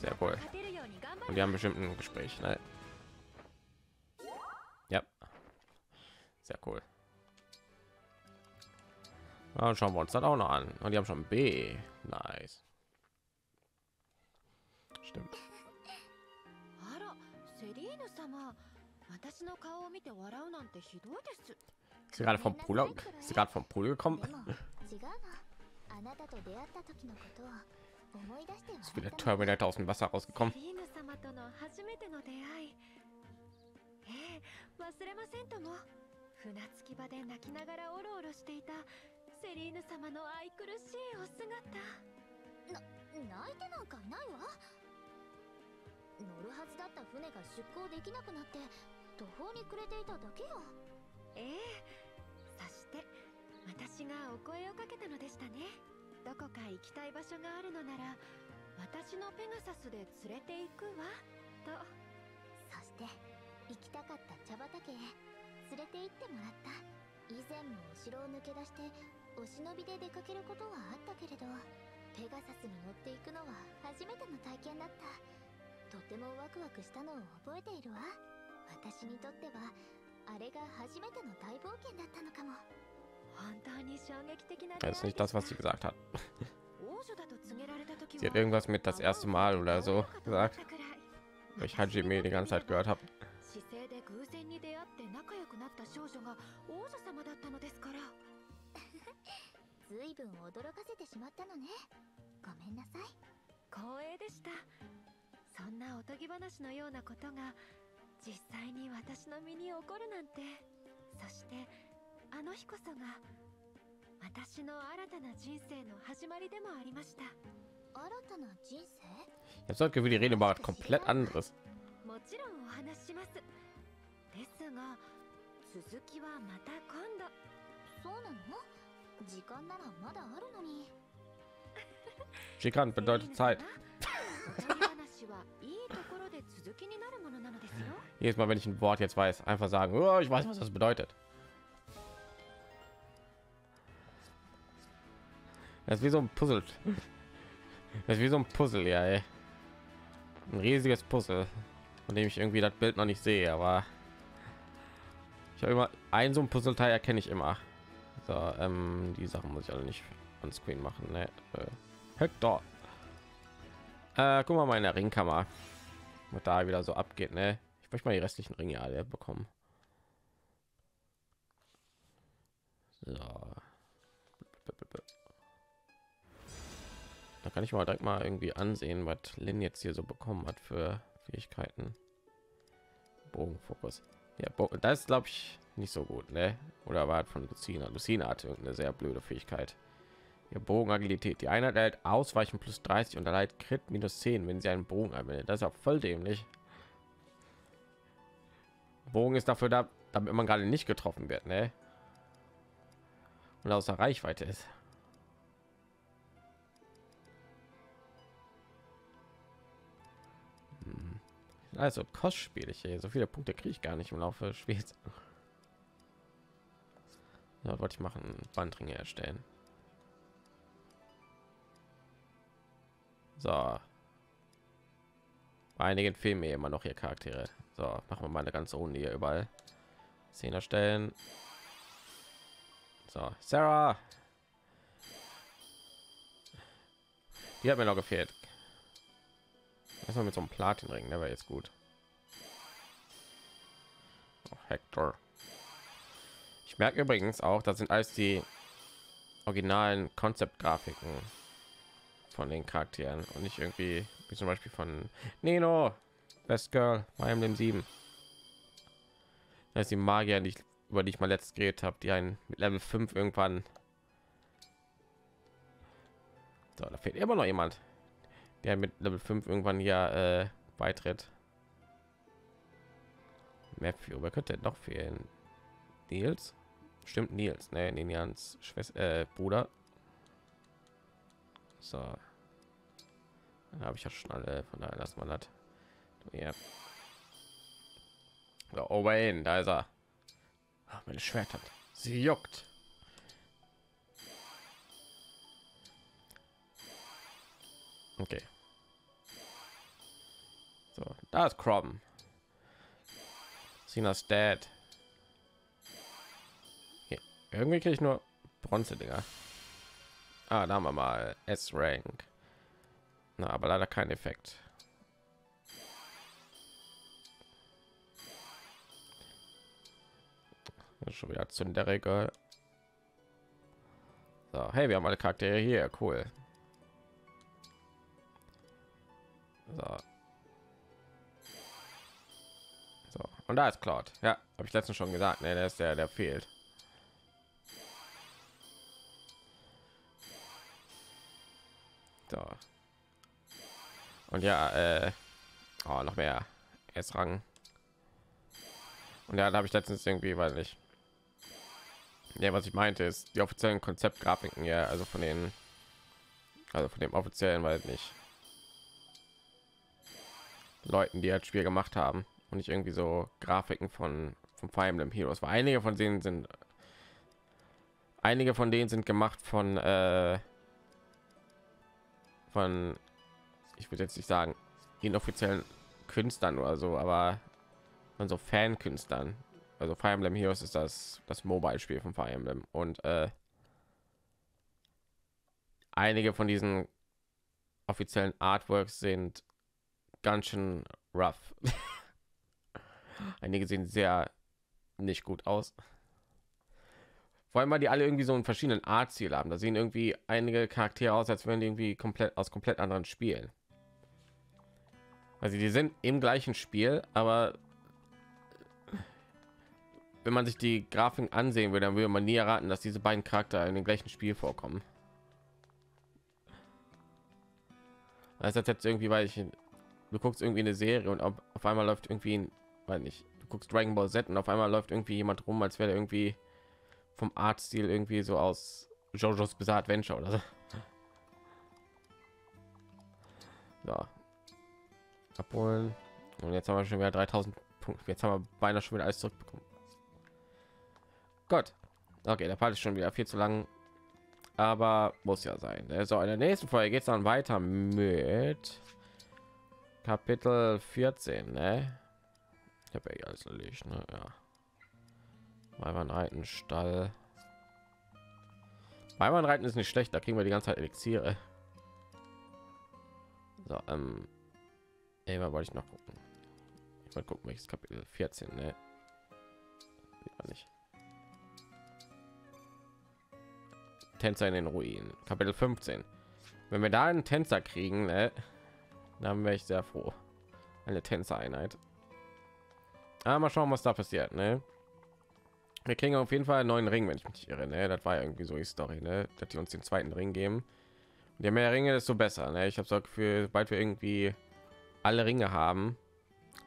[SPEAKER 1] Sehr cool.
[SPEAKER 6] 勝てるように頑張
[SPEAKER 1] Und
[SPEAKER 6] る
[SPEAKER 1] die haben bestimmt ein Gespräch, ne? Ja. Sehr cool. Ja, schauen wir uns das auch noch an. Und die haben schon B. Nice. Stimmt.
[SPEAKER 6] あら成 私の顔を見て笑うなんてひどいです
[SPEAKER 1] Ist sie gerade vom Pool, ist sie gerade vom Pool gekommen?
[SPEAKER 2] でも違うのあなたと出会った時のことを思い出して
[SPEAKER 1] Ist wie der Terminator aus dem Wasser rausgekommen.
[SPEAKER 6] セリーヌ様との初めての出会い。ええ忘れませんとも。船着き場で泣きながらおろおろしていたセリーヌ様の愛くるしいお姿。
[SPEAKER 2] 泣いてなんかいないわ。乗るはずだった船が出港できなくなって途方に暮れていただけよ。
[SPEAKER 6] ええそして私がお声をかけたのでしたねどこか行きたい場所があるのなら私のペガサスで連れて行くわと。
[SPEAKER 2] そして行きたかった茶畑へ連れて行ってもらった。以前もお城を抜け出してお忍びで出かけることはあったけれどペガサスに乗っていくのは初めての体験だった。とてもワクワクしたのを覚えているわ。私にとってはあれが初めての大冒険だったのかも。
[SPEAKER 1] Das ist nicht das, was sie gesagt hat.
[SPEAKER 6] 王女だと告げられた時
[SPEAKER 1] Sie hat irgendwas mit das erste Mal oder so gesagt, ich Hajime die ganze Zeit gehört habe.
[SPEAKER 6] 姿勢で偶然に出会って仲良くなった少女が王女様だったのですから
[SPEAKER 2] ずいぶん驚かせてしまったのねごめんなさい
[SPEAKER 6] 光栄でしたそんなおとぎ話のようなことが実際に私の身に起こるなんてそしてあの日こそが私の新たな人生の始まりでもありました
[SPEAKER 2] 新たな人生
[SPEAKER 1] Ich habe das Gefühl, die reden über was komplett anderes.
[SPEAKER 6] もちろんお話ししますですが続きはまた今度
[SPEAKER 2] そうなの時間ならまだあるのに
[SPEAKER 1] Shikan bedeutet Zeit.
[SPEAKER 6] 話はいいところで続きになるものなのですよ
[SPEAKER 1] Jedes Mal, wenn ich ein Wort jetzt weiß, einfach sagen, oh, ich weiß, was das bedeutet. Das ist wie so ein Puzzle. Das ist wie so ein Puzzle, ja, ey. Ein riesiges Puzzle, von dem ich irgendwie das Bild noch nicht sehe, aber ich habe immer ein so ein Puzzleteil erkenne ich immer. So, ähm, die Sachen muss ich alle nicht on Screen machen, ne? Äh, Hector. Äh, guck mal mal in der Ringkammer, was da wieder so abgeht, ne? Ich möchte mal die restlichen Ringe alle bekommen. So. Da kann ich mal direkt mal irgendwie ansehen, was Lin jetzt hier so bekommen hat für Fähigkeiten. Bogenfokus. Ja, das ist glaube ich nicht so gut, ne? Oder war von Lucina. Lucina hatte irgendeine sehr blöde Fähigkeit. Ihr Bogenagilität. Die Einheit erhält Ausweichen plus 30 und erleidet Crit minus 10, wenn sie einen Bogen anwendet. Das ist ja voll dämlich. Bogen ist dafür da, damit man gerade nicht getroffen wird, ne? Und außer Reichweite ist. Also kostspielig, ey. so viele Punkte kriege ich gar nicht im Laufe Spiels. Ja, wollte ich machen, Bandringe erstellen. So. Einigen fehlen mir immer noch hier Charaktere. So, machen wir mal eine ganze Runde hier überall. Szene erstellen. So, Sarah. Die hat mir noch gefehlt. Erstmal mit so einem Platinring, der war jetzt gut. Oh, Hector. Ich merke übrigens auch, das sind alles die originalen Konzeptgrafiken von den Charakteren und nicht irgendwie wie zum Beispiel von Nino, Best Girl, bei dem 7. Das ist die Magier, die ich, über die ich mal letzt geredet habe, die einen mit Level 5 irgendwann. So, da fehlt immer noch jemand, der mit Level 5 irgendwann hier äh, beitritt. Mehr für, wer könnte noch fehlen? Nils? Stimmt Nils, ne? Ninians Schwester, äh, Bruder. So. Habe ich ja schon alle, von daher lassen wir das. Ja. So, Owen, da ist er. Ach, meine Schwert hat. Sie juckt. Okay. So, da ist Crom. Sinas Dad. Okay. Irgendwie kriege ich nur Bronze-Dinger. Ah, da haben wir mal S-Rank. Na, aber leider kein Effekt. Schon wieder Zünderregel. So, hey, wir haben alle Charaktere hier, cool. So. So, und da ist Cloud. Ja, habe ich letztens schon gesagt, ne, der ist der, der fehlt. So. Und ja, äh, oh, noch mehr S-Rang. Und ja, da habe ich letztens irgendwie, weiß nicht. Ja, was ich meinte, ist die offiziellen Konzeptgrafiken, ja, also von den, also von dem offiziellen, weiß nicht, Leuten, die das Spiel gemacht haben und nicht irgendwie so Grafiken von von Fire Emblem Heroes. Weil einige von denen sind, einige von denen sind gemacht von äh, von, ich würde jetzt nicht sagen inoffiziellen Künstlern oder so, aber von so Fan-Künstlern. Also Fire Emblem Heroes ist das das Mobile-Spiel von Fire Emblem und äh, einige von diesen offiziellen Artworks sind ganz schön rough. einige sehen sehr nicht gut aus. Vor allem, weil die alle irgendwie so einen verschiedenen Art-Ziel haben. Da sehen irgendwie einige Charaktere aus, als wären die irgendwie komplett aus komplett anderen Spielen. Also die sind im gleichen Spiel, aber wenn man sich die Grafiken ansehen würde, dann würde man nie erraten, dass diese beiden Charakter in dem gleichen Spiel vorkommen. Das ist jetzt irgendwie, weil ich du guckst irgendwie eine Serie und auf, einmal läuft irgendwie ein, weil nicht, du guckst Dragon Ball Z und auf einmal läuft irgendwie jemand rum, als wäre irgendwie vom Artstil irgendwie so aus JoJo's Bizarre Adventure oder so. So. Abholen. Und jetzt haben wir schon wieder 3000 Punkte. Jetzt haben wir beinahe schon wieder alles zurückbekommen. Gott. Okay, der Part ist schon wieder viel zu lang. Aber muss ja sein. Ne? So, in der nächsten Folge geht es dann weiter mit Kapitel 14. Ne? Ich habe ja alles erledigt. Ne? Ja. Weimann reiten Stall. Weimann reiten ist nicht schlecht, da kriegen wir die ganze Zeit Elixiere. So, ähm, Ey, wollte ich noch gucken. Ich wollte gucken, welches Kapitel 14, ne? nicht. Tänzer in den Ruinen. Kapitel 15. Wenn wir da einen Tänzer kriegen, ne, dann wäre ich sehr froh. Eine Tänzereinheit. Aber mal schauen, was da passiert, ne? Wir kriegen auf jeden Fall einen neuen Ring, wenn ich mich irre, ne? Das war irgendwie so die Story, ne? Dass die uns den zweiten Ring geben. Je mehr Ringe, desto besser, ne? Ich habe so Gefühl, bald wir irgendwie alle Ringe haben,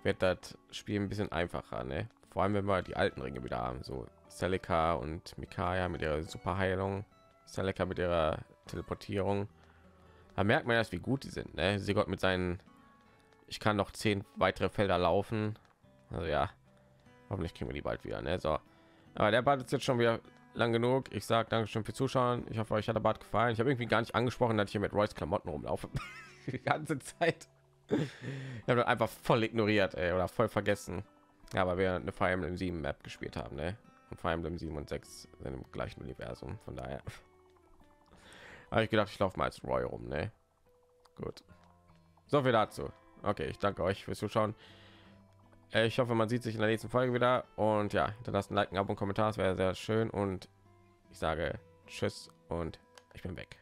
[SPEAKER 1] wird das Spiel ein bisschen einfacher, ne? Vor allem, wenn wir die alten Ringe wieder haben, so Celica und Mikaya mit ihrer Superheilung, Celica mit ihrer Teleportierung. Da merkt man erst, wie gut die sind, ne? Sie Gott mit seinen ich kann noch zehn weitere Felder laufen. Also ja, hoffentlich kriegen wir die bald wieder, ne? So. Aber der Bad ist jetzt schon wieder lang genug. Ich sage Dankeschön für Zuschauen. Ich hoffe, euch hat der Bad gefallen. Ich habe irgendwie gar nicht angesprochen, dass ich hier mit Royce Klamotten rumlaufe. die ganze Zeit. Ich habe einfach voll ignoriert ey, oder voll vergessen. Ja, aber wir eine Fire Emblem 7 Map gespielt haben, ne? Und Fire Emblem 7 und 6 sind im gleichen Universum. Von daher habe ich gedacht, ich laufe mal als Roy rum, ne? Gut. So viel dazu. Okay, ich danke euch fürs Zuschauen. Äh, ich hoffe, man sieht sich in der nächsten Folge wieder. Und ja, hinterlasst ein Like, ein Abo und Kommentar. wäre sehr schön. Und ich sage Tschüss und ich bin weg.